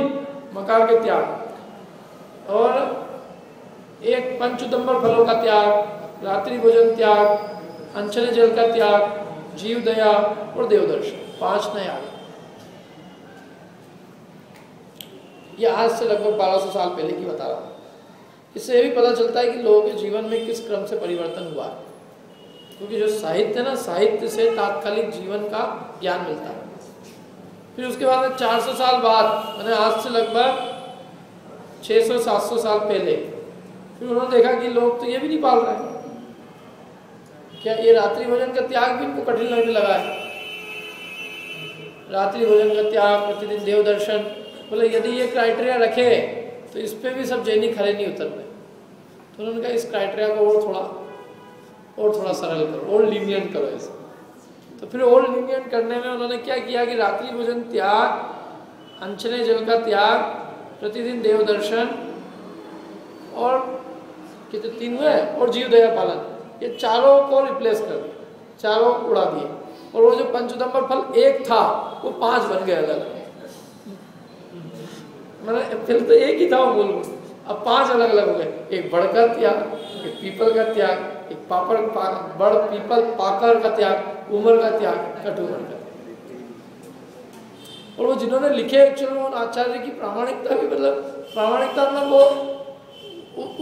मकार के त्याग। और एक पंचुदम्बर फलों का त्याग, रात्रि भोजन त्याग, अंचल जल का त्याग, जीव दया और देवदर्शन पाँच नए आ गए। ये आज से लगभग 1200 साल पहले की बता रहा हूँ। इससे ये भी पता चलता है कि लोगों के जीवन में किस क्रम से परिवर्तन हुआ। क्योंकि जो साहित्य है ना, साहित्य से तात्कालिक जीवन का ज्ञान मिलता है। फिर उसके बाद में 400 साल बाद, मैंने आज से लगभग 600-700 साल पहले, फिर उन्होंने देखा कि लोग तो ये भी नहीं पाल रहे। क्या ये रात्रि भोजन का त्याग भी इनको कठिन लगने लगा है? रात्रि भोजन का त्याग, प्रतिदिन देव दर्शन बोले यदि ये क्राइटेरिया रखे तो इस पर भी सब जैनी खड़े नहीं उतर रहे तो उन्होंने कहा, इस क्राइटेरिया को और थोड़ा और थोड़ा सरल करो, और लीनियंट करो इसे। तो फिर और लीनियंट करने में उन्होंने क्या किया कि रात्रि भोजन त्याग अंचने जल का त्याग, प्रतिदिन देव दर्शन, और कितने, तीन हुए, और जीव दया पालन। ये चारों को रिप्लेस कर चारों उड़ा दिए और वो जो पंचदम्बर फल एक था, वो पाँच बन गए अलग मतलब फिर तो एक ही था वो मूल अब पाँच अलग अलग हो गए। एक बड़ का त्याग एक पीपल का त्याग एक पापड़ पा, बड़ पीपल पाकर का त्याग उमर का त्याग कटुमर का त्याग। और वो जिन्होंने लिखे एक्चुअली आचार्य की प्रामाणिकता भी मतलब प्रामाणिकता मतलब वो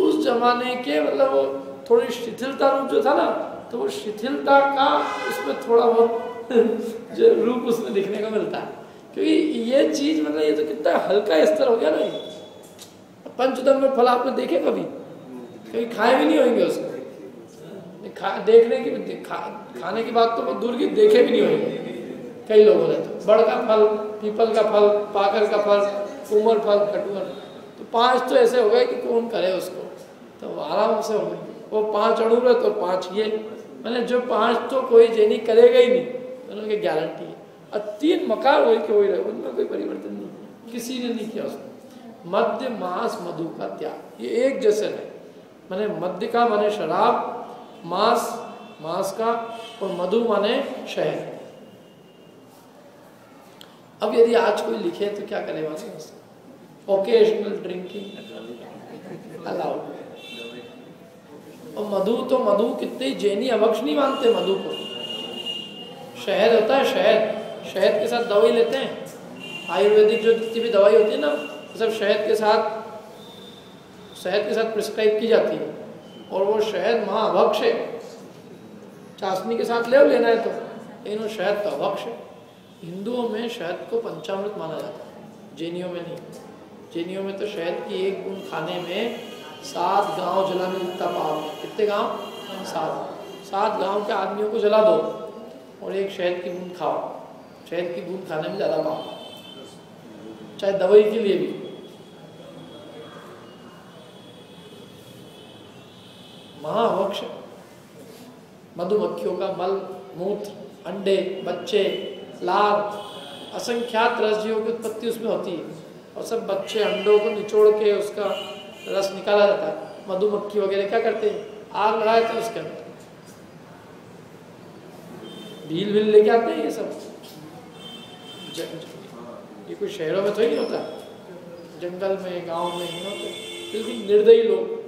उस जमाने के मतलब वो थोड़ी शिथिलता रूप जो था ना तो वो शिथिलता का उसमें थोड़ा बहुत जो रूप उसमें दिखने को मिलता। है क्योंकि ये चीज़ मतलब ये तो कितना हल्का स्तर हो गया ना ये पंचदम में फल आपने देखे कभी? कभी खाए भी नहीं होंगे उसको? खा देखने की खा, खाने की बात तो दूर की देखे भी नहीं होंगे। कई लोगों ने तो। बड़ का फल पीपल का फल पाकर का फल उमर फल कटुअर तो पाँच तो ऐसे हो गए कि कौन करे उसको? तो आराम से हो गए। वो पाँच अणुव्रत और पाँच ये। मैंने जो पाँच तो कोई जैनी करेगा ही नहीं। उन्होंने गारंटी है। और तीन मकार वही के वही रहे उनमें कोई परिवर्तन नहीं। किसी ने नहीं किया उसको। मध्य मांस मधु का त्याग। ये एक जैसे नहीं। मैंने मध्य का माने शराब, मांस मांस का, और मधु माने शहद। अब यदि आज कोई लिखे तो क्या करे करेगा ओकेजनल ड्रिंकिंग अलाउड और मधु तो मधु कितने जैनी अवक्ष नहीं मानते मधु को। शहद होता है शहद। शहद के साथ दवाई लेते हैं। आयुर्वेदिक जो जितनी भी दवाई होती है ना सब शहद के साथ, शहद के साथ प्रिस्क्राइब की जाती है। और वो शहद महाभक्ष है। चाशनी के साथ ले लेना है तो लेकिन वो शहद का भक्ष है। हिंदुओं में शहद को पंचामृत माना जाता है। जैनियों में नहीं। जैनियों में तो शहद की एक बूंद खाने में सात गाँव जलाने जितना पाप। है कितने गाँव? सात। सात गाँव के आदमियों को जला दो और एक शहद की बूंद खाओ। शहद की बूंद खाने में ज़्यादा पाप। चाहे दवाई के लिए भी। महावक्ष। मधुमक्खियों का मल, मूत्र, अंडे, बच्चे लाभ असंख्यात रसजीवों की उत्पत्ति उसमें होती है। और सब बच्चे अंडों को निचोड़ के उसका रस निकाला जाता है। मधुमक्खी वगैरह क्या करते हैं? आग लगाए थे उसके अंदर। भील भील लेके आते हैं ये सब। ये कुछ शहरों में तो ही नहीं होता? जंगल में, गाँव में नहीं होते बिल्कुल निर्दयी लोग।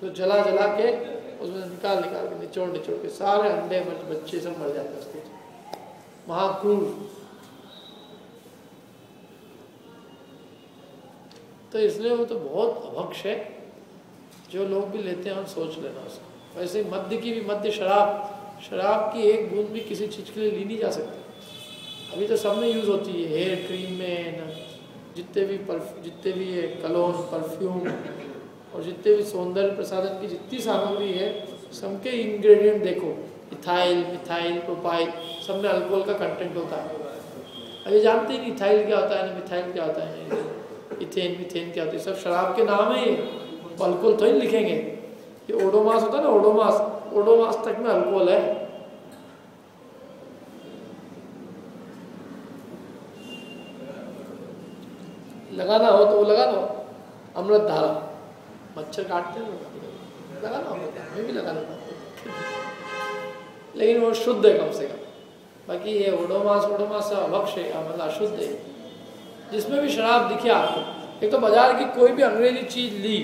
तो जला जला के उसमें निकाल निकाल के निचोड़ निचोड़ के सारे अंडे बच्चे सब मर जाते उसके। महाक्रूर तो इसलिए वो तो बहुत अभक्ष है। जो लोग भी लेते हैं और सोच लेना उसको। वैसे मध्य की भी मध्य शराब शराब की एक बूंद भी किसी चीज़ के लिए ली नहीं जा सकती। अभी तो सब में यूज़ होती है। हेयर क्रीम में जितने भी जितने भी ये कलोन परफ्यूम और जितने भी सौंदर्य प्रसाधन की जितनी सामग्री है, सबके इंग्रेडिएंट देखो। इथाइल मिथाइल प्रोपाइल सब में अल्कोहल का कंटेंट होता है। अभी जानते ही नहीं इथाइल क्या होता है ना मिथाइल क्या होता है? इथेन मिथेन क्या होती है? सब शराब के नाम है ये। अल्कोहल तो ही लिखेंगे। ये ओडोमास होता है ना ओडोमास ओडोमास तक में अल्कोहल है। लगाना हो तो वो लगा दो। अमृत धारा। मच्छर काटते हैं लगाना हो मैं भी लगा लेता लेकिन वो शुद्ध है कम से कम। बाकी ये ओडोमास ओडोमास अभक्ष मतलब अशुद्ध है। जिसमें भी शराब दिखे आपको। एक तो बाज़ार की कोई भी अंग्रेज़ी चीज़ ली,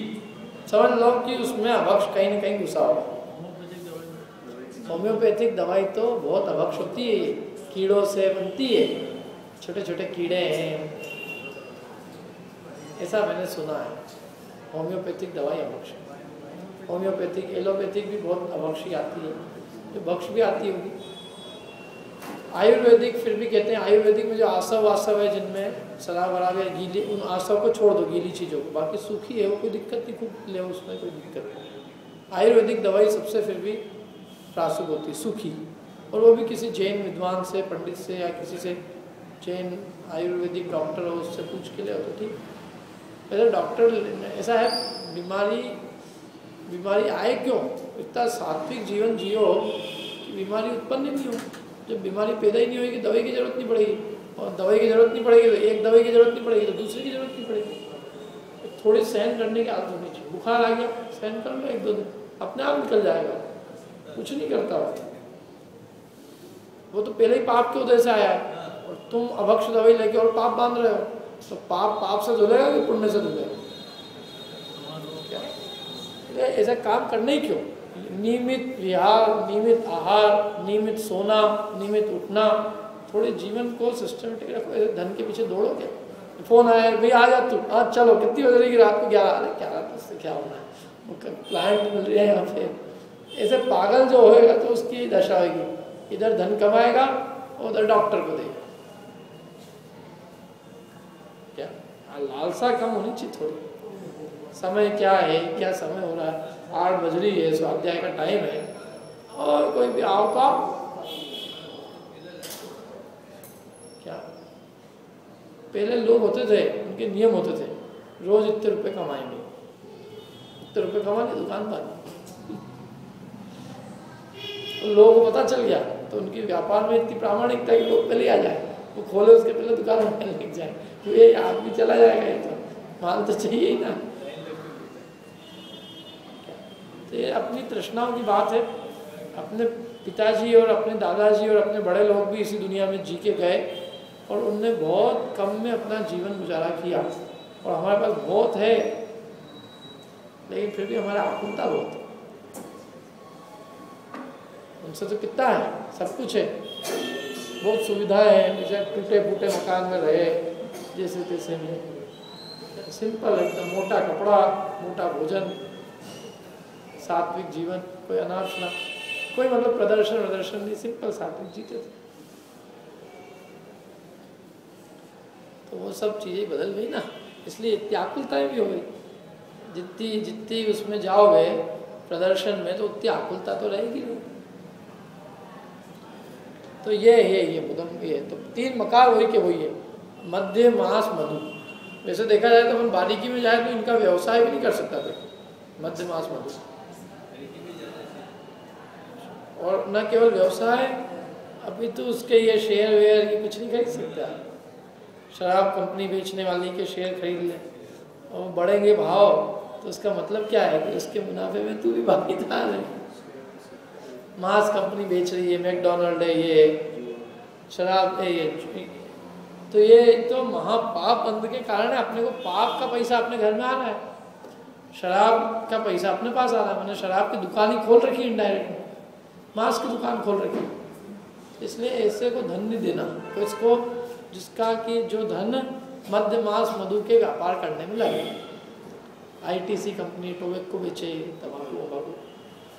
समझ लो कि उसमें अभक्ष कहीं ना कहीं घुसा होगा। होम्योपैथिक दवाई तो बहुत अभक्ष होती है कीड़ों से बनती है। छोटे छोटे कीड़े हैं। ऐसा मैंने सुना है। होम्योपैथिक दवाई अभक्ष होम्योपैथिक, एलोपैथिक भी बहुत अभक्ष आती है। जो भक्ष भी आती होगी। आयुर्वेदिक, फिर भी कहते हैं, आयुर्वेदिक में जो आसव वासव है, जिनमें सलाह वराब या गीली, उन आसव को छोड़ दो, गीली चीज़ों को। बाकी सूखी है, वो कोई दिक्कत नहीं, खूब ले, उसमें कोई दिक्कत नहीं। आयुर्वेदिक दवाई सबसे फिर भी प्रासुक होती है, सूखी। और वो भी किसी जैन विद्वान से, पंडित से या किसी से जैन आयुर्वेदिक डॉक्टर हो, उससे पूछ के ले तो ठीक। पहले डॉक्टर ऐसा है, बीमारी बीमारी आए क्यों? इतना सात्विक जीवन जियो कि बीमारी उत्पन्न नहीं हो जब बीमारी पैदा ही नहीं होगी दवाई की ज़रूरत नहीं पड़ेगी और दवाई की ज़रूरत नहीं पड़ेगी तो एक दवाई की ज़रूरत नहीं पड़ेगी तो दूसरी की ज़रूरत नहीं पड़ेगी तो थोड़ी सहन करने की आदत होनी चाहिए। बुखार आ गया, सहन कर लो एक दो दिन, अपने आप निकल जाएगा। कुछ नहीं करता वो। वो तो पहले ही पाप के उदय से आया है। और तुम अभक्ष दवाई लेके और पाप बाँध रहे हो। तो पाप पाप से धुलेगा कि पुण्य से धुलेगा क्या? ऐसा काम करना ही क्यों? नियमित विहार, नियमित आहार, नियमित सोना, नियमित उठना, थोड़े जीवन को सिस्टमेटिक रखो। ऐसे धन के पीछे दौड़ोगे फ़ोन आया, भाई, आ जा तू हाँ चलो, कितनी बज रही रात को ग्यारह? अरे क्या रात उससे क्या होना है? क्लाइंट मिल रहे हैं यहाँ पे। ऐसे पागल जो होएगा तो उसकी दशा होगी इधर धन कमाएगा उधर डॉक्टर को देगा क्या लालसा कम होनी चाहिए थोड़ी। समय क्या है, क्या समय हो रहा है? आठ बज रही है स्वाध्याय का टाइम है। और कोई भी आओ का क्या? पहले लोग होते थे, उनके नियम होते थे, रोज इतने रुपए कमाएँगे। इतने रुपए कमाएँगे दुकान पर तो लोगों को पता चल गया तो उनकी व्यापार में इतनी प्रामाणिकता कि लोग पहले आ जाए, वो खोले उसके पहले दुकान में लग जाए। तो ये आदमी चला जाएगा ये तो। माल तो चाहिए ही ना। तो ये अपनी तृष्णाओं की बात है। अपने पिताजी और अपने दादाजी और अपने बड़े लोग भी इसी दुनिया में जी के गए और उनने बहुत कम में अपना जीवन गुजारा किया। और हमारे पास बहुत है, लेकिन फिर भी हमारा आकुलता बहुत है। उनसे तो कितना है? सब कुछ है। बहुत सुविधाएँ हैं टूटे फूटे मकान में रहे। जैसे तैसे में। सिंपल एकदम मोटा कपड़ा, मोटा भोजन, सात्विक जीवन, कोई अनाश ना, कोई मतलब प्रदर्शन प्रदर्शन नहीं सिंपल सात्विक जीते थे। तो वो सब चीज़ें बदल गई ना, इसलिए त्याकुलताएँ भी हो गई। जितनी जितनी उसमें जाओगे प्रदर्शन में तो उतनी आकुलता तो रहेगी नहीं। तो ये है, ये मुदम ये तो तीन मकार वही के वही है। मध्य मास मधु। वैसे देखा जाए तो अपन बारीकी में जाए तो इनका व्यवसाय भी नहीं कर सकता था मध्य मास मधु। और न केवल व्यवसाय, अभी तो उसके ये शेयर वेयर ये कुछ नहीं खरीद सकता। शराब कंपनी बेचने वाली के शेयर खरीद ले। और बढ़ेंगे भाव तो उसका मतलब क्या है कि उसके मुनाफे में तू भी भागीदार है। मांस कंपनी बेच रही है मैकडोनल्ड है ये, शराब है ये तो ये तो महापाप बंद के कारण है, अपने को पाप का पैसा अपने घर में आ रहा है। शराब का पैसा अपने पास आ रहा है। मैंने शराब की दुकान ही खोल रखी इनडायरेक्ट मांस की दुकान खोल रखी इसलिए ऐसे को धन नहीं देना। तो इसको जिसका कि जो धन मध्य मास मधु के व्यापार करने में लगे। आईटीसी कंपनी टोबैको बेचे तम्बाकू वम्बाकू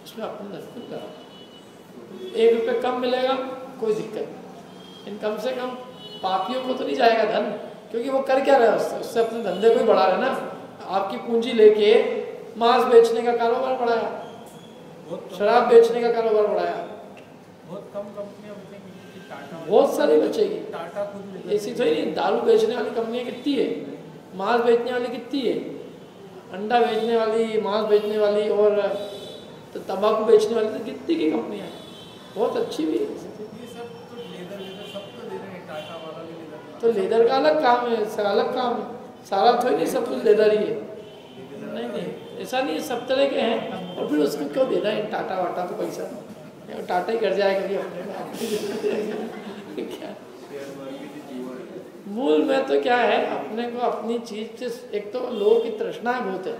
इसमें अपने धन को करा एक रुपये कम मिलेगा, कोई दिक्कत नहीं। कम से कम। पापियों को तो नहीं जाएगा धन, क्योंकि वो कर क्या रहे हैं? उससे उससे अपने धंधे को ही बढ़ा रहे ना। आपकी पूंजी लेके मांस बेचने का कारोबार बढ़ाया। शराब बेचने का कारोबार बढ़ाया। बहुत सारी बचेगी। टाटा ऐसी थोड़ी नहीं, दारू बेचने वाली कंपनियाँ कितनी है? मांस बेचने वाली कितनी है? अंडा बेचने वाली, मांस बेचने वाली और तंबाकू बेचने वाली तो कितनी की कंपनियाँ हैं? बहुत अच्छी भी है ये सब तो लेदर लेदर सब तो दे रहे हैं टाटा वाला भी लेदर तो लेदर का अलग काम है इसका अलग काम है। सारा थोड़ी नहीं, सब कुछ लेदर ही है। नहीं नहीं, ऐसा नहीं सब तरह के हैं। और फिर उसको क्यों देना है? टाटा वाटा तो पैसा टाटा ही कर जाए कभी अपने क्या ही है। मूल में तो क्या है, अपने को अपनी चीज़ से एक तो लोगों की तृष्णाएँ बहुत है।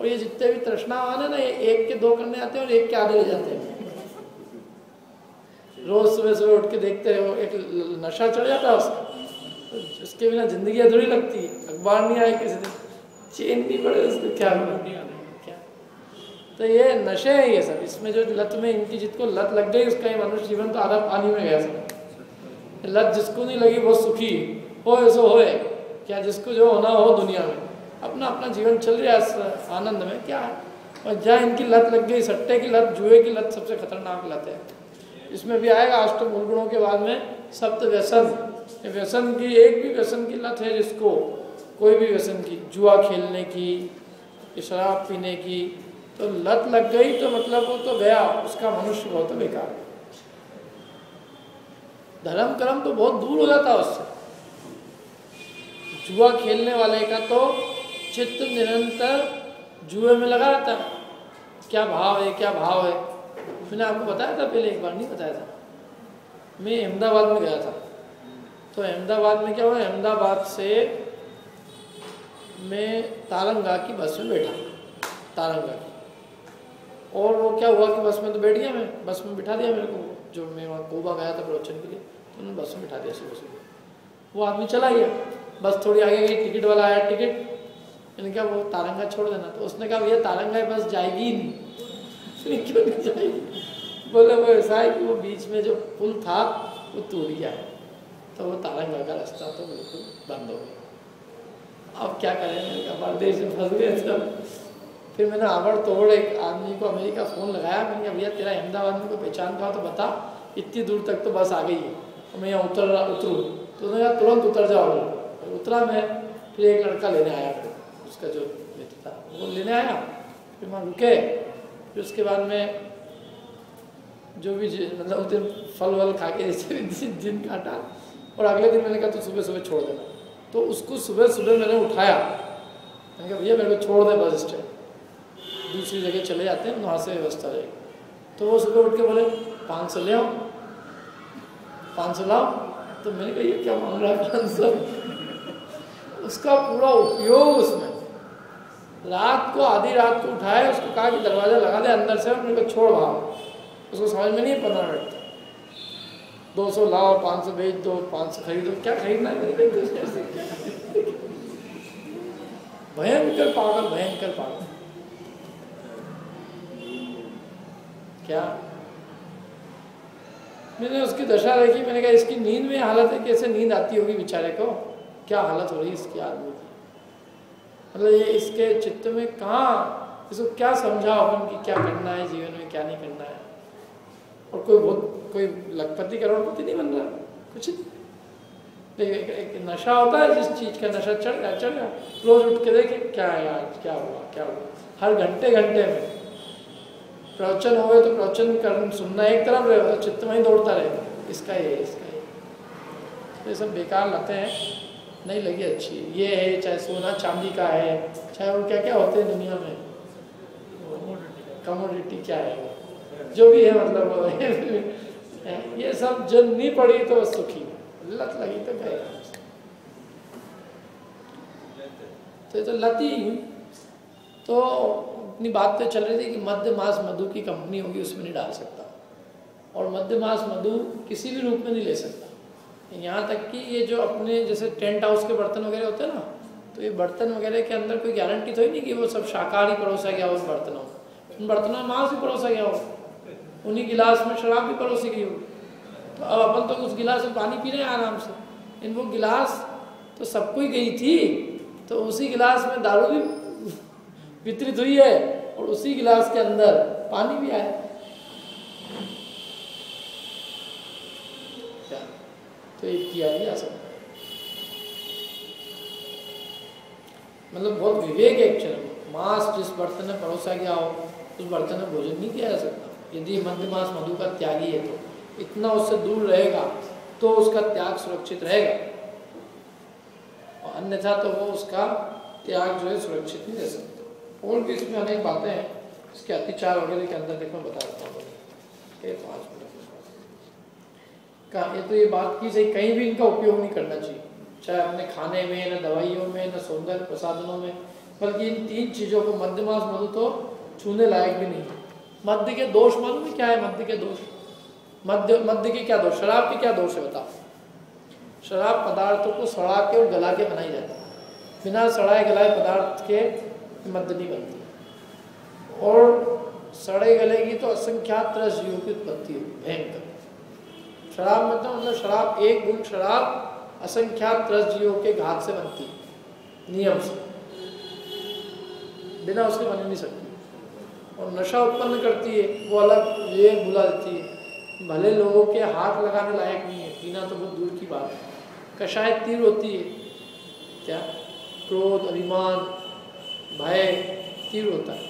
और ये जितने भी तृष्णावान है ना, ये एक के दो करने आते हैं और एक के आधे ले जाते हैं। रोज सुबह सुबह उठ के देखते रहो एक नशा चढ़ जाता है उसका। तो उसके बिना ज़िंदगी अधूरी लगती है। अखबार नहीं आए किसी दिन। चेन नहीं पड़े उसको क्या? क्या तो ये नशे हैं ये सब। इसमें जो लत में इनकी जिसको लत लग गई उसका ये मनुष्य जीवन तो आधा पानी में गया सब। लत जिसको नहीं लगी वो सुखी हो। सो होए। क्या जिसको जो होना हो दुनिया में। अपना अपना जीवन चल रहा है आनंद में। क्या है? और जहाँ इनकी लत लग गई सट्टे की लत जुए की लत सबसे खतरनाक लत है। इसमें भी आएगा अष्ट मूल गुणों के बाद में सप्त व्यसन ये व्यसन की, एक भी व्यसन की लत है जिसको कोई भी व्यसन की, जुआ खेलने की शराब पीने की तो लत लग गई तो मतलब वो तो गया, उसका मनुष्य बहुत बेकार धर्म कर्म तो बहुत दूर हो जाता उससे। जुआ खेलने वाले का तो चित्त निरंतर जुए में लगा रहता है। क्या भाव है, क्या भाव है? मैंने आपको बताया था पहले एक बार, नहीं बताया था। मैं अहमदाबाद में गया था। तो अहमदाबाद में क्या हुआ? अहमदाबाद से मैं तारंगा की बस में बैठा। तारंगा की। और वो क्या हुआ कि बस में तो बैठ गया मैं। बस में बिठा दिया मेरे को। जो मैं वहाँ कोबा गया था प्रवचन के लिए तो उन्होंने बस में बिठा दिया सुबह सुबह वो आदमी चला गया। बस थोड़ी आगे गई, टिकट वाला आया, टिकट। मैंने कहा, वो तारंगा छोड़ देना। तो उसने कहा, भैया, तारंगा बस जाएगी ही नहीं। क्यों नहीं जाएगी? बोले, वो ऐसा है कि वो बीच में जो पुल था, वो टूट गया है। तो वो तारंगा का रास्ता तो बिल्कुल बंद हो गया। अब क्या करें? मैंने कहा परदेश में फंस गए सब। फिर मैंने आवड़ तोड़ एक आदमी को अमेरिका फ़ोन लगाया। मैंने कहा, भैया, तेरा अहमदाबाद में कोई पहचान का तो बता। इतनी दूर तक तो बस आ गई है। तो मैं यहाँ उतर रहा, उतरूँ। तो उन्होंने कहा, तुरंत उतर जाओ। और उतरा मैं, फिर एक लड़का लेने आया उसका जो मित्र था। वो लेने आया, फिर वहाँ रुके। फिर उसके बाद में जो भी मतलब उस दिन फल वल खा के जैसे दिन काटा और अगले दिन मैंने कहा, तू सुबह सुबह छोड़ देना तो उसको सुबह सुबह मैंने उठाया। मैंने कहा, भैया, मेरे को छोड़ दे बस स्टैंड। दूसरी जगह चले जाते हैं, वहाँ से व्यवस्था रहेगी। तो वो सुबह उठ के बोले पाँच सौ ले आओ पाँच सौ लाओ। तो मैंने कहा, ये क्या मांग रहा है पाँच सौ? उसका पूरा उपयोग उसमें रात को, आधी रात को उठाया, उसको कहा कि दरवाज़ा लगा दे अंदर से और मेरे को छोड़ भाव उसको समझ में नहीं पता बैठता दो सौ लाओ, पाँच सौ बेच दो, पाँच सौ खरीदो। क्या खरीदना है भयंकर पागल भयंकर पागल। क्या? मैंने उसकी दशा देखी, मैंने कहा, इसकी नींद में हालत है कैसे नींद आती होगी बेचारे को? क्या हालत हो रही है इसकी आदमी की? मतलब ये इसके चित्त में कहाँ, इसको क्या समझाओ अपन की क्या करना है, जीवन में क्या नहीं करना है? और कोई बहुत कोई लखपति करोड़पति नहीं बन रहा। कुछ नहीं। एक, एक नशा होता है जिस चीज़ का नशा चढ़ गया चढ़ गया। रोज उठ के देखे क्या है यार क्या हुआ क्या हुआ। हर घंटे घंटे में। प्रवचन हो तो प्रवचन कर सुनना एक तरफ़ रहे तो चित्त में ही दौड़ता रहेगा इसका ये इसका ये। तो ये सब बेकार लगते हैं। नहीं लगी अच्छी। ये है चाहे सोना चांदी का है चाहे वो क्या क्या होते हैं दुनिया में। कमोडिटी क्या है? जो भी है मतलब ये सब जो नहीं पड़ी तो सुखी। लत लगी तो गए तो तो लती तो अपनी बात तो चल रही थी कि मध्य मास मधु की कंपनी होगी, उसमें नहीं डाल सकता। और मध्य मास मधु किसी भी रूप में नहीं ले सकता। यहाँ तक कि ये जो अपने जैसे टेंट हाउस के बर्तन वगैरह होते हैं ना तो ये बर्तन वगैरह के अंदर कोई गारंटी तो ही नहीं कि वो सब शाकाहारी परोसा गया हो उन बर्तनों उन बर्तनों में मांस भी परोसा गया हो। उन्हीं गिलास में शराब भी परोसी गई हो तो अब अपन तो उस गिलास में पानी पी रहे हैं आराम से। इन वो गिलास तो सबको ही गई थी तो उसी गिलास में दारू भी वितरित हुई है और उसी गिलास के अंदर पानी भी आया। तो एक किया नहीं जा सकता मतलब बहुत विवेक है एक्चुअली मांस जिस बर्तन में परोसा गया हो, उस बर्तन में भोजन नहीं किया जा सकता। यदि मध्य मास मधु का त्यागी है तो इतना उससे दूर रहेगा तो उसका त्याग सुरक्षित रहेगा। और अन्यथा तो वो उसका त्याग जो है सुरक्षित नहीं रह सकता। और भी इसमें अनेक बातें हैं, इसके अतिचार वगैरह के अंदर देखो बता देता हूँ। पाँच मिनट का ये तो ये बात की सही, कहीं भी इनका उपयोग नहीं करना चाहिए। चाहे अपने खाने में, न दवाइयों में, न सौंदर्य प्रसाधनों में, बल्कि इन तीन चीज़ों को मध्यमास मधु तो छूने लायक भी नहीं मध्य के दोष मालूम है? क्या है मध्य के दोष? मध्य मध्य के क्या दोष? शराब के क्या दोष है बताओ। शराब पदार्थों को सड़ा के और गला के बनाई जाती है। बिना सड़ाए गलाए पदार्थ के मध्य नहीं बनती। और सड़े गलेगी तो असंख्यात रस जीवों की उत्पत्ति होगी भयंकर। शराब में तो मतलब शराब, एक गुण शराब असंख्यात रस जीवों के घात से बनती है, नियम से। बिना उसके बन नहीं सकती। और नशा उत्पन्न करती है, वो अलग विवेक बुला देती है। भले लोगों के हाथ लगाने लायक नहीं है, पीना तो बहुत दूर की बात है। कषाय तीर होती है। क्या? क्रोध, अभिमान, भय तीर होता है।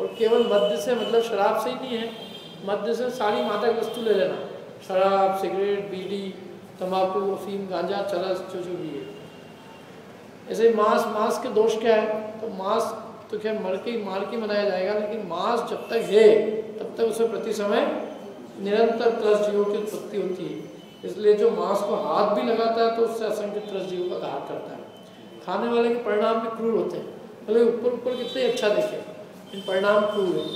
और केवल मध्य से मतलब शराब से ही नहीं है मध्य से सारी मादक वस्तु ले लेना। शराब, सिगरेट, बीड़ी, तंबाकू, अफीम, गांजा, चरस, जो जो भी है। ऐसे मांस मांस के दोष क्या है? तो मांस तो खैर मर के मार के मनाया जाएगा, लेकिन मांस जब तक है, तब तक उसे प्रति समय निरंतर त्रस जीवों की उत्पत्ति होती है। इसलिए जो मांस को हाथ भी लगाता है तो उससे असंख्य त्रस जीवों का घात करता है। खाने वाले के परिणाम भी क्रूर होते हैं। भले ऊपर ऊपर कितने अच्छा देखे इन परिणाम क्रूर है।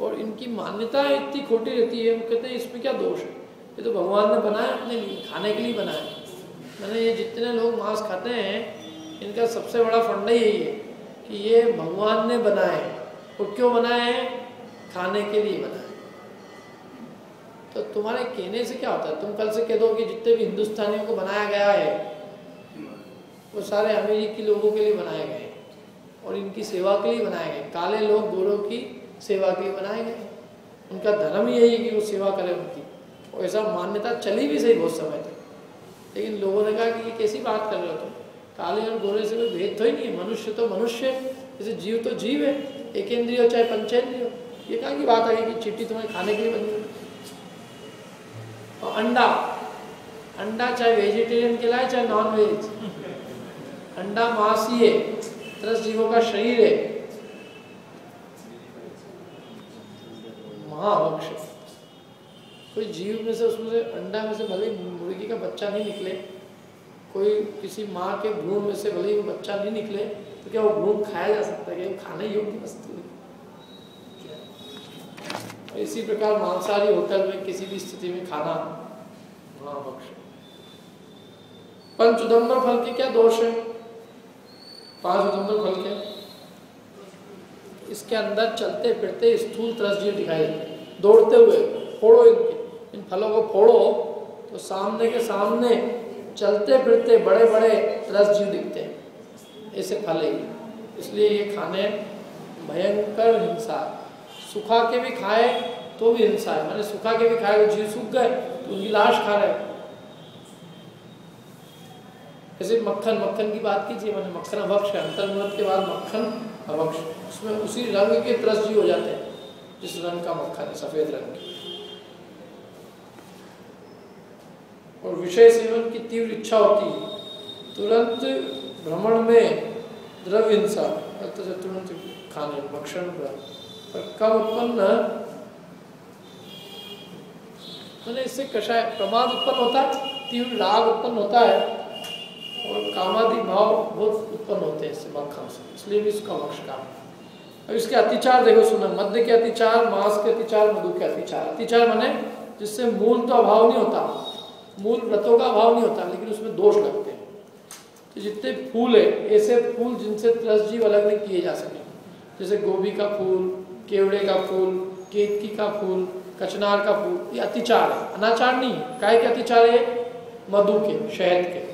और इनकी मान्यता इतनी खोटी रहती है, वो कहते हैं, इसमें क्या दोष है? ये तो भगवान ने बनाया अपने लिए, खाने के लिए बनाया। मैंने ये जितने लोग मांस खाते हैं, इनका सबसे बड़ा फंडा यही है कि ये भगवान ने बनाए वो क्यों बनाए खाने के लिए बनाए। तो तुम्हारे कहने से क्या होता है? तुम कल से कह दो कि जितने भी हिंदुस्तानियों को बनाया गया है, वो सारे अमेरिकी लोगों के लिए बनाए गए और इनकी सेवा के लिए बनाए गए काले लोग गोरों की सेवा के लिए बनाए गए उनका धर्म यही है कि वो सेवा करें उनकी। और ऐसा मान्यता चली भी सही बहुत समय तक। लेकिन लोगों ने कहा कि ये कैसी बात कर रहे हो तुम? काले और गोरे से कोई भेद तो ही नहीं है। मनुष्य तो मनुष्य जैसे जीव तो जीव है। एक इंद्रिय हो चाहे पंचेंद्रिय हो। ये कहाँ की बात आ गई कि चिट्ठी तुम्हें खाने के लिए बनी हुई और अंडा। अंडा चाहे वेजिटेरियन कहलाए चाहे नॉन वेज अंडा मांस ही। है दस जीवों का शरीर है। महावक्ष कोई जीव में से, उसमें से, अंडा में से भले मुर्गी का बच्चा नहीं निकले, कोई किसी माँ के भ्रूण में से भले वो बच्चा नहीं निकले तो क्या वो भ्रूण खाया जा सकता है? क्या वो खाने योग्य वस्तु है? इसी प्रकार मांसाहारी होटल में किसी भी स्थिति में खाना महाभक्ष पंच फल के क्या दोष है? पाँच उदम्बर फल के। इसके अंदर चलते फिरते स्थूल तरस जीव दिखाई देते दौड़ते हुए, फोड़ो इनके। इन फलों को फोड़ो तो सामने के सामने चलते फिरते बड़े बड़े रस जीव दिखते हैं। ऐसे फल है इसलिए ये खाने भयंकर हिंसा सुखा के भी खाए तो भी हिंसा है। मैंने सुखा के भी खाए तो जीव सूख गए तो उनकी लाश खा रहे जैसे मक्खन मक्खन की बात कीजिए, मैंने मक्खन अभक्ष है। के बाद मक्खन अभक्ष। उसमें उसी रंग के त्रस जी हो जाते हैं, जिस रंग का मक्खन है, सफ़ेद रंग की। और विषय सेवन की तीव्र इच्छा होती तुरंत भ्रमण में द्रव्य हिंसा तुरंत खाने, भक्षण पर कब उत्पन्न? मैंने इससे कषाय प्रमाद उत्पन्न होता है, तीव्र राग उत्पन्न होता है, और कामादि भाव बहुत उत्पन्न होते हैं इससे मक्खन से, इसलिए भी इसका मोक्ष काम अब इसके अतिचार देखो, सुना, मध्य के अतिचार, मांस के अतिचार, मधु के अतिचार। अतिचार माने जिससे मूल तो अभाव नहीं होता। मूल व्रतों का अभाव नहीं होता, लेकिन उसमें दोष लगते हैं। तो जितने फूल है, ऐसे फूल जिनसे त्रस जीव अलग नहीं किए जा सके। जैसे गोभी का फूल, केवड़े का फूल, केतकी का फूल, कचनार का फूल, ये अतिचार है। अनाचार नहीं है। काय के अतिचार है मधु के, शहद के।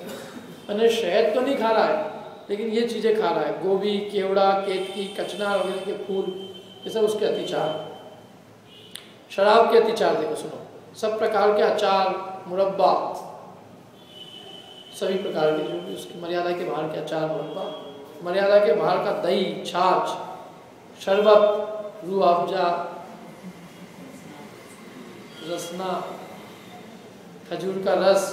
मैंने शहद तो नहीं खा रहा है, लेकिन ये चीज़ें खा रहा है। गोभी, केवड़ा, केतकी, कचनार, वगैरह के फूल, ये सब उसके अतिचार शराब के अतिचार देखो, सुनो। सब प्रकार के अचार, मुरब्बा, सभी प्रकार के जो उसकी मर्यादा के बाहर के अचार, मुरब्बा, मर्यादा के बाहर का दही, छाछ, शरबत रू अफजा रसना, खजूर का रस,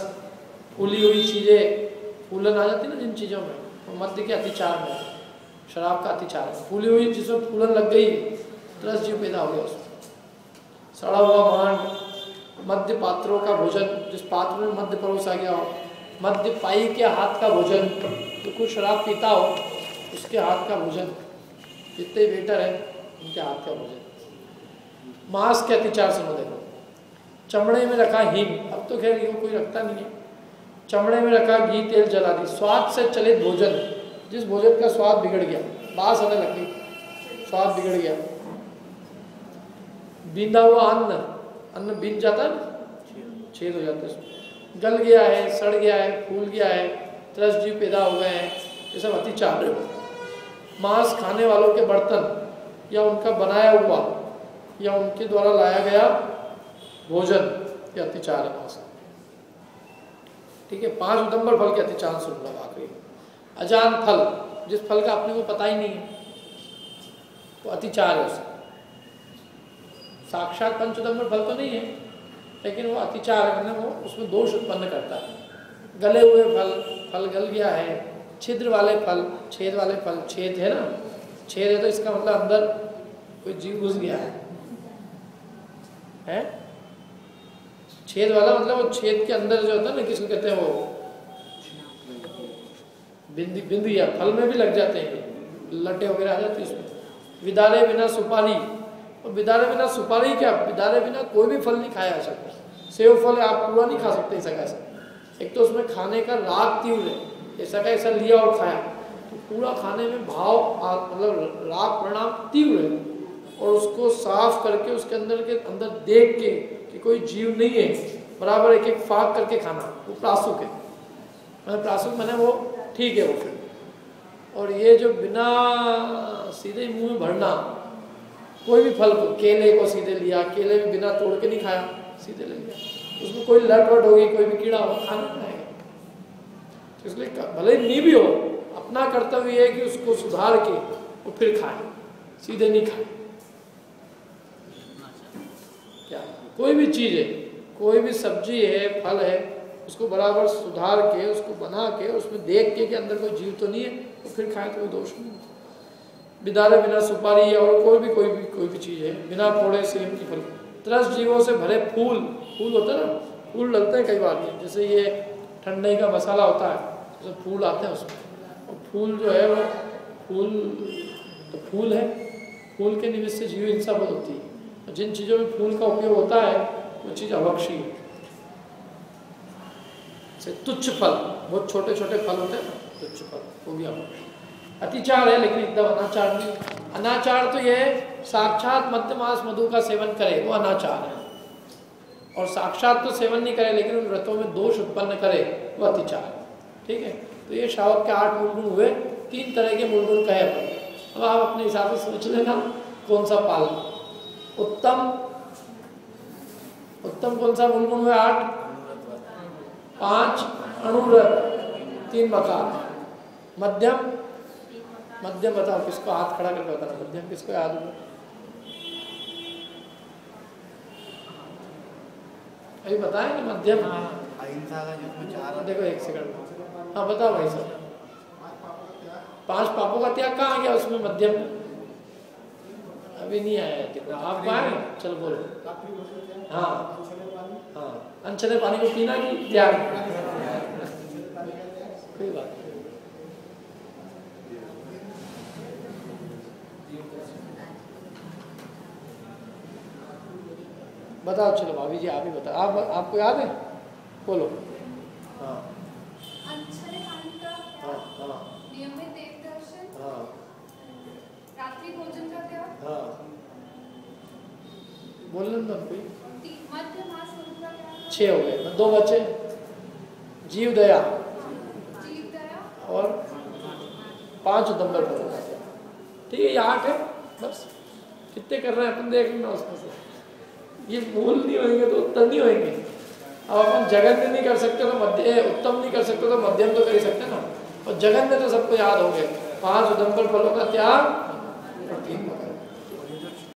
फूली हुई चीज़ें, फूलन आ जाती ना जिन चीज़ों में, वो मध्य के अतिचार में, शराब का अतिचार है फूली हुई जिसमें फूलन लग गई, रस जीव पैदा हो गया उसमें, सड़ा हुआ मांड मध्य पात्रों का भोजन, जिस पात्र में मध्य परोसा गया हो, मध्य पाई के हाथ का भोजन तो कुछ शराब पीता हो, उसके हाथ का भोजन। जितने वेटर है, उनके हाथ का भोजन। मांस के अतिचार से देखो चमड़े में रखा हींग, अब तो खैर यूँ कोई रखता नहीं है। चमड़े में रखा घी, तेल जला दी। स्वाद से चलित भोजन, जिस भोजन का स्वाद बिगड़ गया, बास आने लग स्वाद बिगड़ गया। बींदा हुआ अन्न अन्न बीन जाता है, छेद हो जाता है। गल गया है, सड़ गया है, फूल गया है, त्रस जीव पैदा हो गए हैं, ये सब अतिचार मांस खाने वालों के बर्तन या उनका बनाया हुआ या उनके द्वारा लाया गया भोजन ये अतिचार है मांस ठीक है, पाँच उदम्बर फल के अतिचार सुन लो आखिरी अजान फल, जिस फल का अपने को पता ही नहीं है, वो अतिचार है उसका साक्षात पंचोदम्बर फल तो नहीं है, लेकिन वो अतिचार मतलब वो उसमें दोष उत्पन्न करता है। गले हुए फल फल गल गया है, छिद्र वाले फल, छेद वाले फल, छेद है ना? छेद है तो इसका मतलब अंदर कोई जीव घुस गया है। है? छेद वाला मतलब वो छेद के अंदर जो होता है ना किसको कहते हैं वो? बिंदी बिंदी या फल में भी लग जाते हैं, लटे वगैरह आ जाते हैं इसमें। विदारे बिना सुपारी। और बिदारे बिना सुपारी क्या? विदारे बिना कोई भी फल नहीं खाया जा सकता। सेव फल आप पूरा नहीं खा सकते ऐसा कैसा एक तो उसमें खाने का राग तीव्र है। ऐसा का ऐसा लिया और खाया। तो पूरा खाने में भाव मतलब राग परिणाम तीव्र है। और उसको साफ़ करके, उसके अंदर के, अंदर देख के कि कोई जीव नहीं है, बराबर एक एक फाक करके खाना। वो प्रासुक है। मैंने प्रासुक मैंने वो ठीक है वो फिर। और ये जो बिना, सीधे मुँह में भरना कोई भी फल को केले को सीधे लिया, केले भी बिना तोड़ के नहीं खाया, सीधे ले लिया। उसमें कोई लट वट होगी, कोई भी कीड़ा होगा खाना खाएगा तो इसलिए भले ही नहीं भी हो, अपना कर्तव्य है कि उसको सुधार के वो फिर खाए, सीधे नहीं खाए। क्या? कोई भी चीज़ है, कोई भी सब्ज़ी है, फल है, उसको बराबर सुधार के, उसको बना के, उसमें देख के कि अंदर कोई जीव तो नहीं है तो फिर खाए तो कोई दोष नहीं बिदारे बिना सुपारी है और कोई भी कोई भी कोई भी चीज़ है। बिना फोड़े सेम की फल। त्रस जीवों से भरे फूल फूल होता है ना, फूल लगते हैं कई बार। जैसे ये ठंडे का मसाला होता है, जैसे फूल आते हैं उसमें। और फूल जो है वो, फूल तो फूल है। फूल के निमित्त से जीव हिंसा बहुत होती है। जिन चीज़ों में फूल का उपयोग होता है, वो चीज़ अभक्षी है। से तुच्छ फल, बहुत छोटे छोटे फल होते हैं तुच्छ फल, वो भी अभक्षी अतिचार है, लेकिन एकदम अनाचार नहीं। अनाचार तो ये साक्षात मध्य मास मधु का सेवन करे, वो अनाचार है। और साक्षात तो सेवन नहीं करे, लेकिन उन व्रतों में दोष उत्पन्न करे, वो अतिचार ठीक है? तो ये शावक के आठ मूलगुण हुए, तीन तरह के मूलगुण कहे अपन। अब आप अपने हिसाब से सोच लेना, कौन सा पाल उत्तम उत्तम कौन सा मूलगुण हुए आठ? पाँच, अनुव्रत, तीन मकान मध्यम मध्यम बताओ किसको हाथ खड़ा करके बताना मध्यम किसको याद हुआ? अभी बताएँगे मध्यम? जिसमें चार देखो एक सेकंड हाँ बताओ भाई साहब। पाँच पापों का त्याग। कहाँ गया उसमें मध्यम? अभी नहीं आया देखो आप पाए? चलो बोलो। हाँ हाँ। अनचने पानी। को पीना कि त्याग। कोई बात नहीं। बताओ चलो भाभी जी आप ही बताओ। आप आपको याद है? बोलो। हाँ। हाँ हाँ। नियमित देव दर्शन हाँ। रात्रि भोजन का त्याग हाँ। तो ती- छः हो गए। दो बच्चे जीव दया। और पाँच दम्बर पर ठीक है ये आठ है। बस। कितने कर रहे हैं? अपन देख लेना उसमें से। ये मूल नहीं होएँगे तो उत्तम नहीं होएँगे। अब अपन जगन्य नहीं कर सकते तो मध्य उत्तम नहीं कर सकते तो मध्यम तो कर ही सकते ना। और जगन्य तो सबको याद हो गए पाँच उदम्बर फलों का त्याग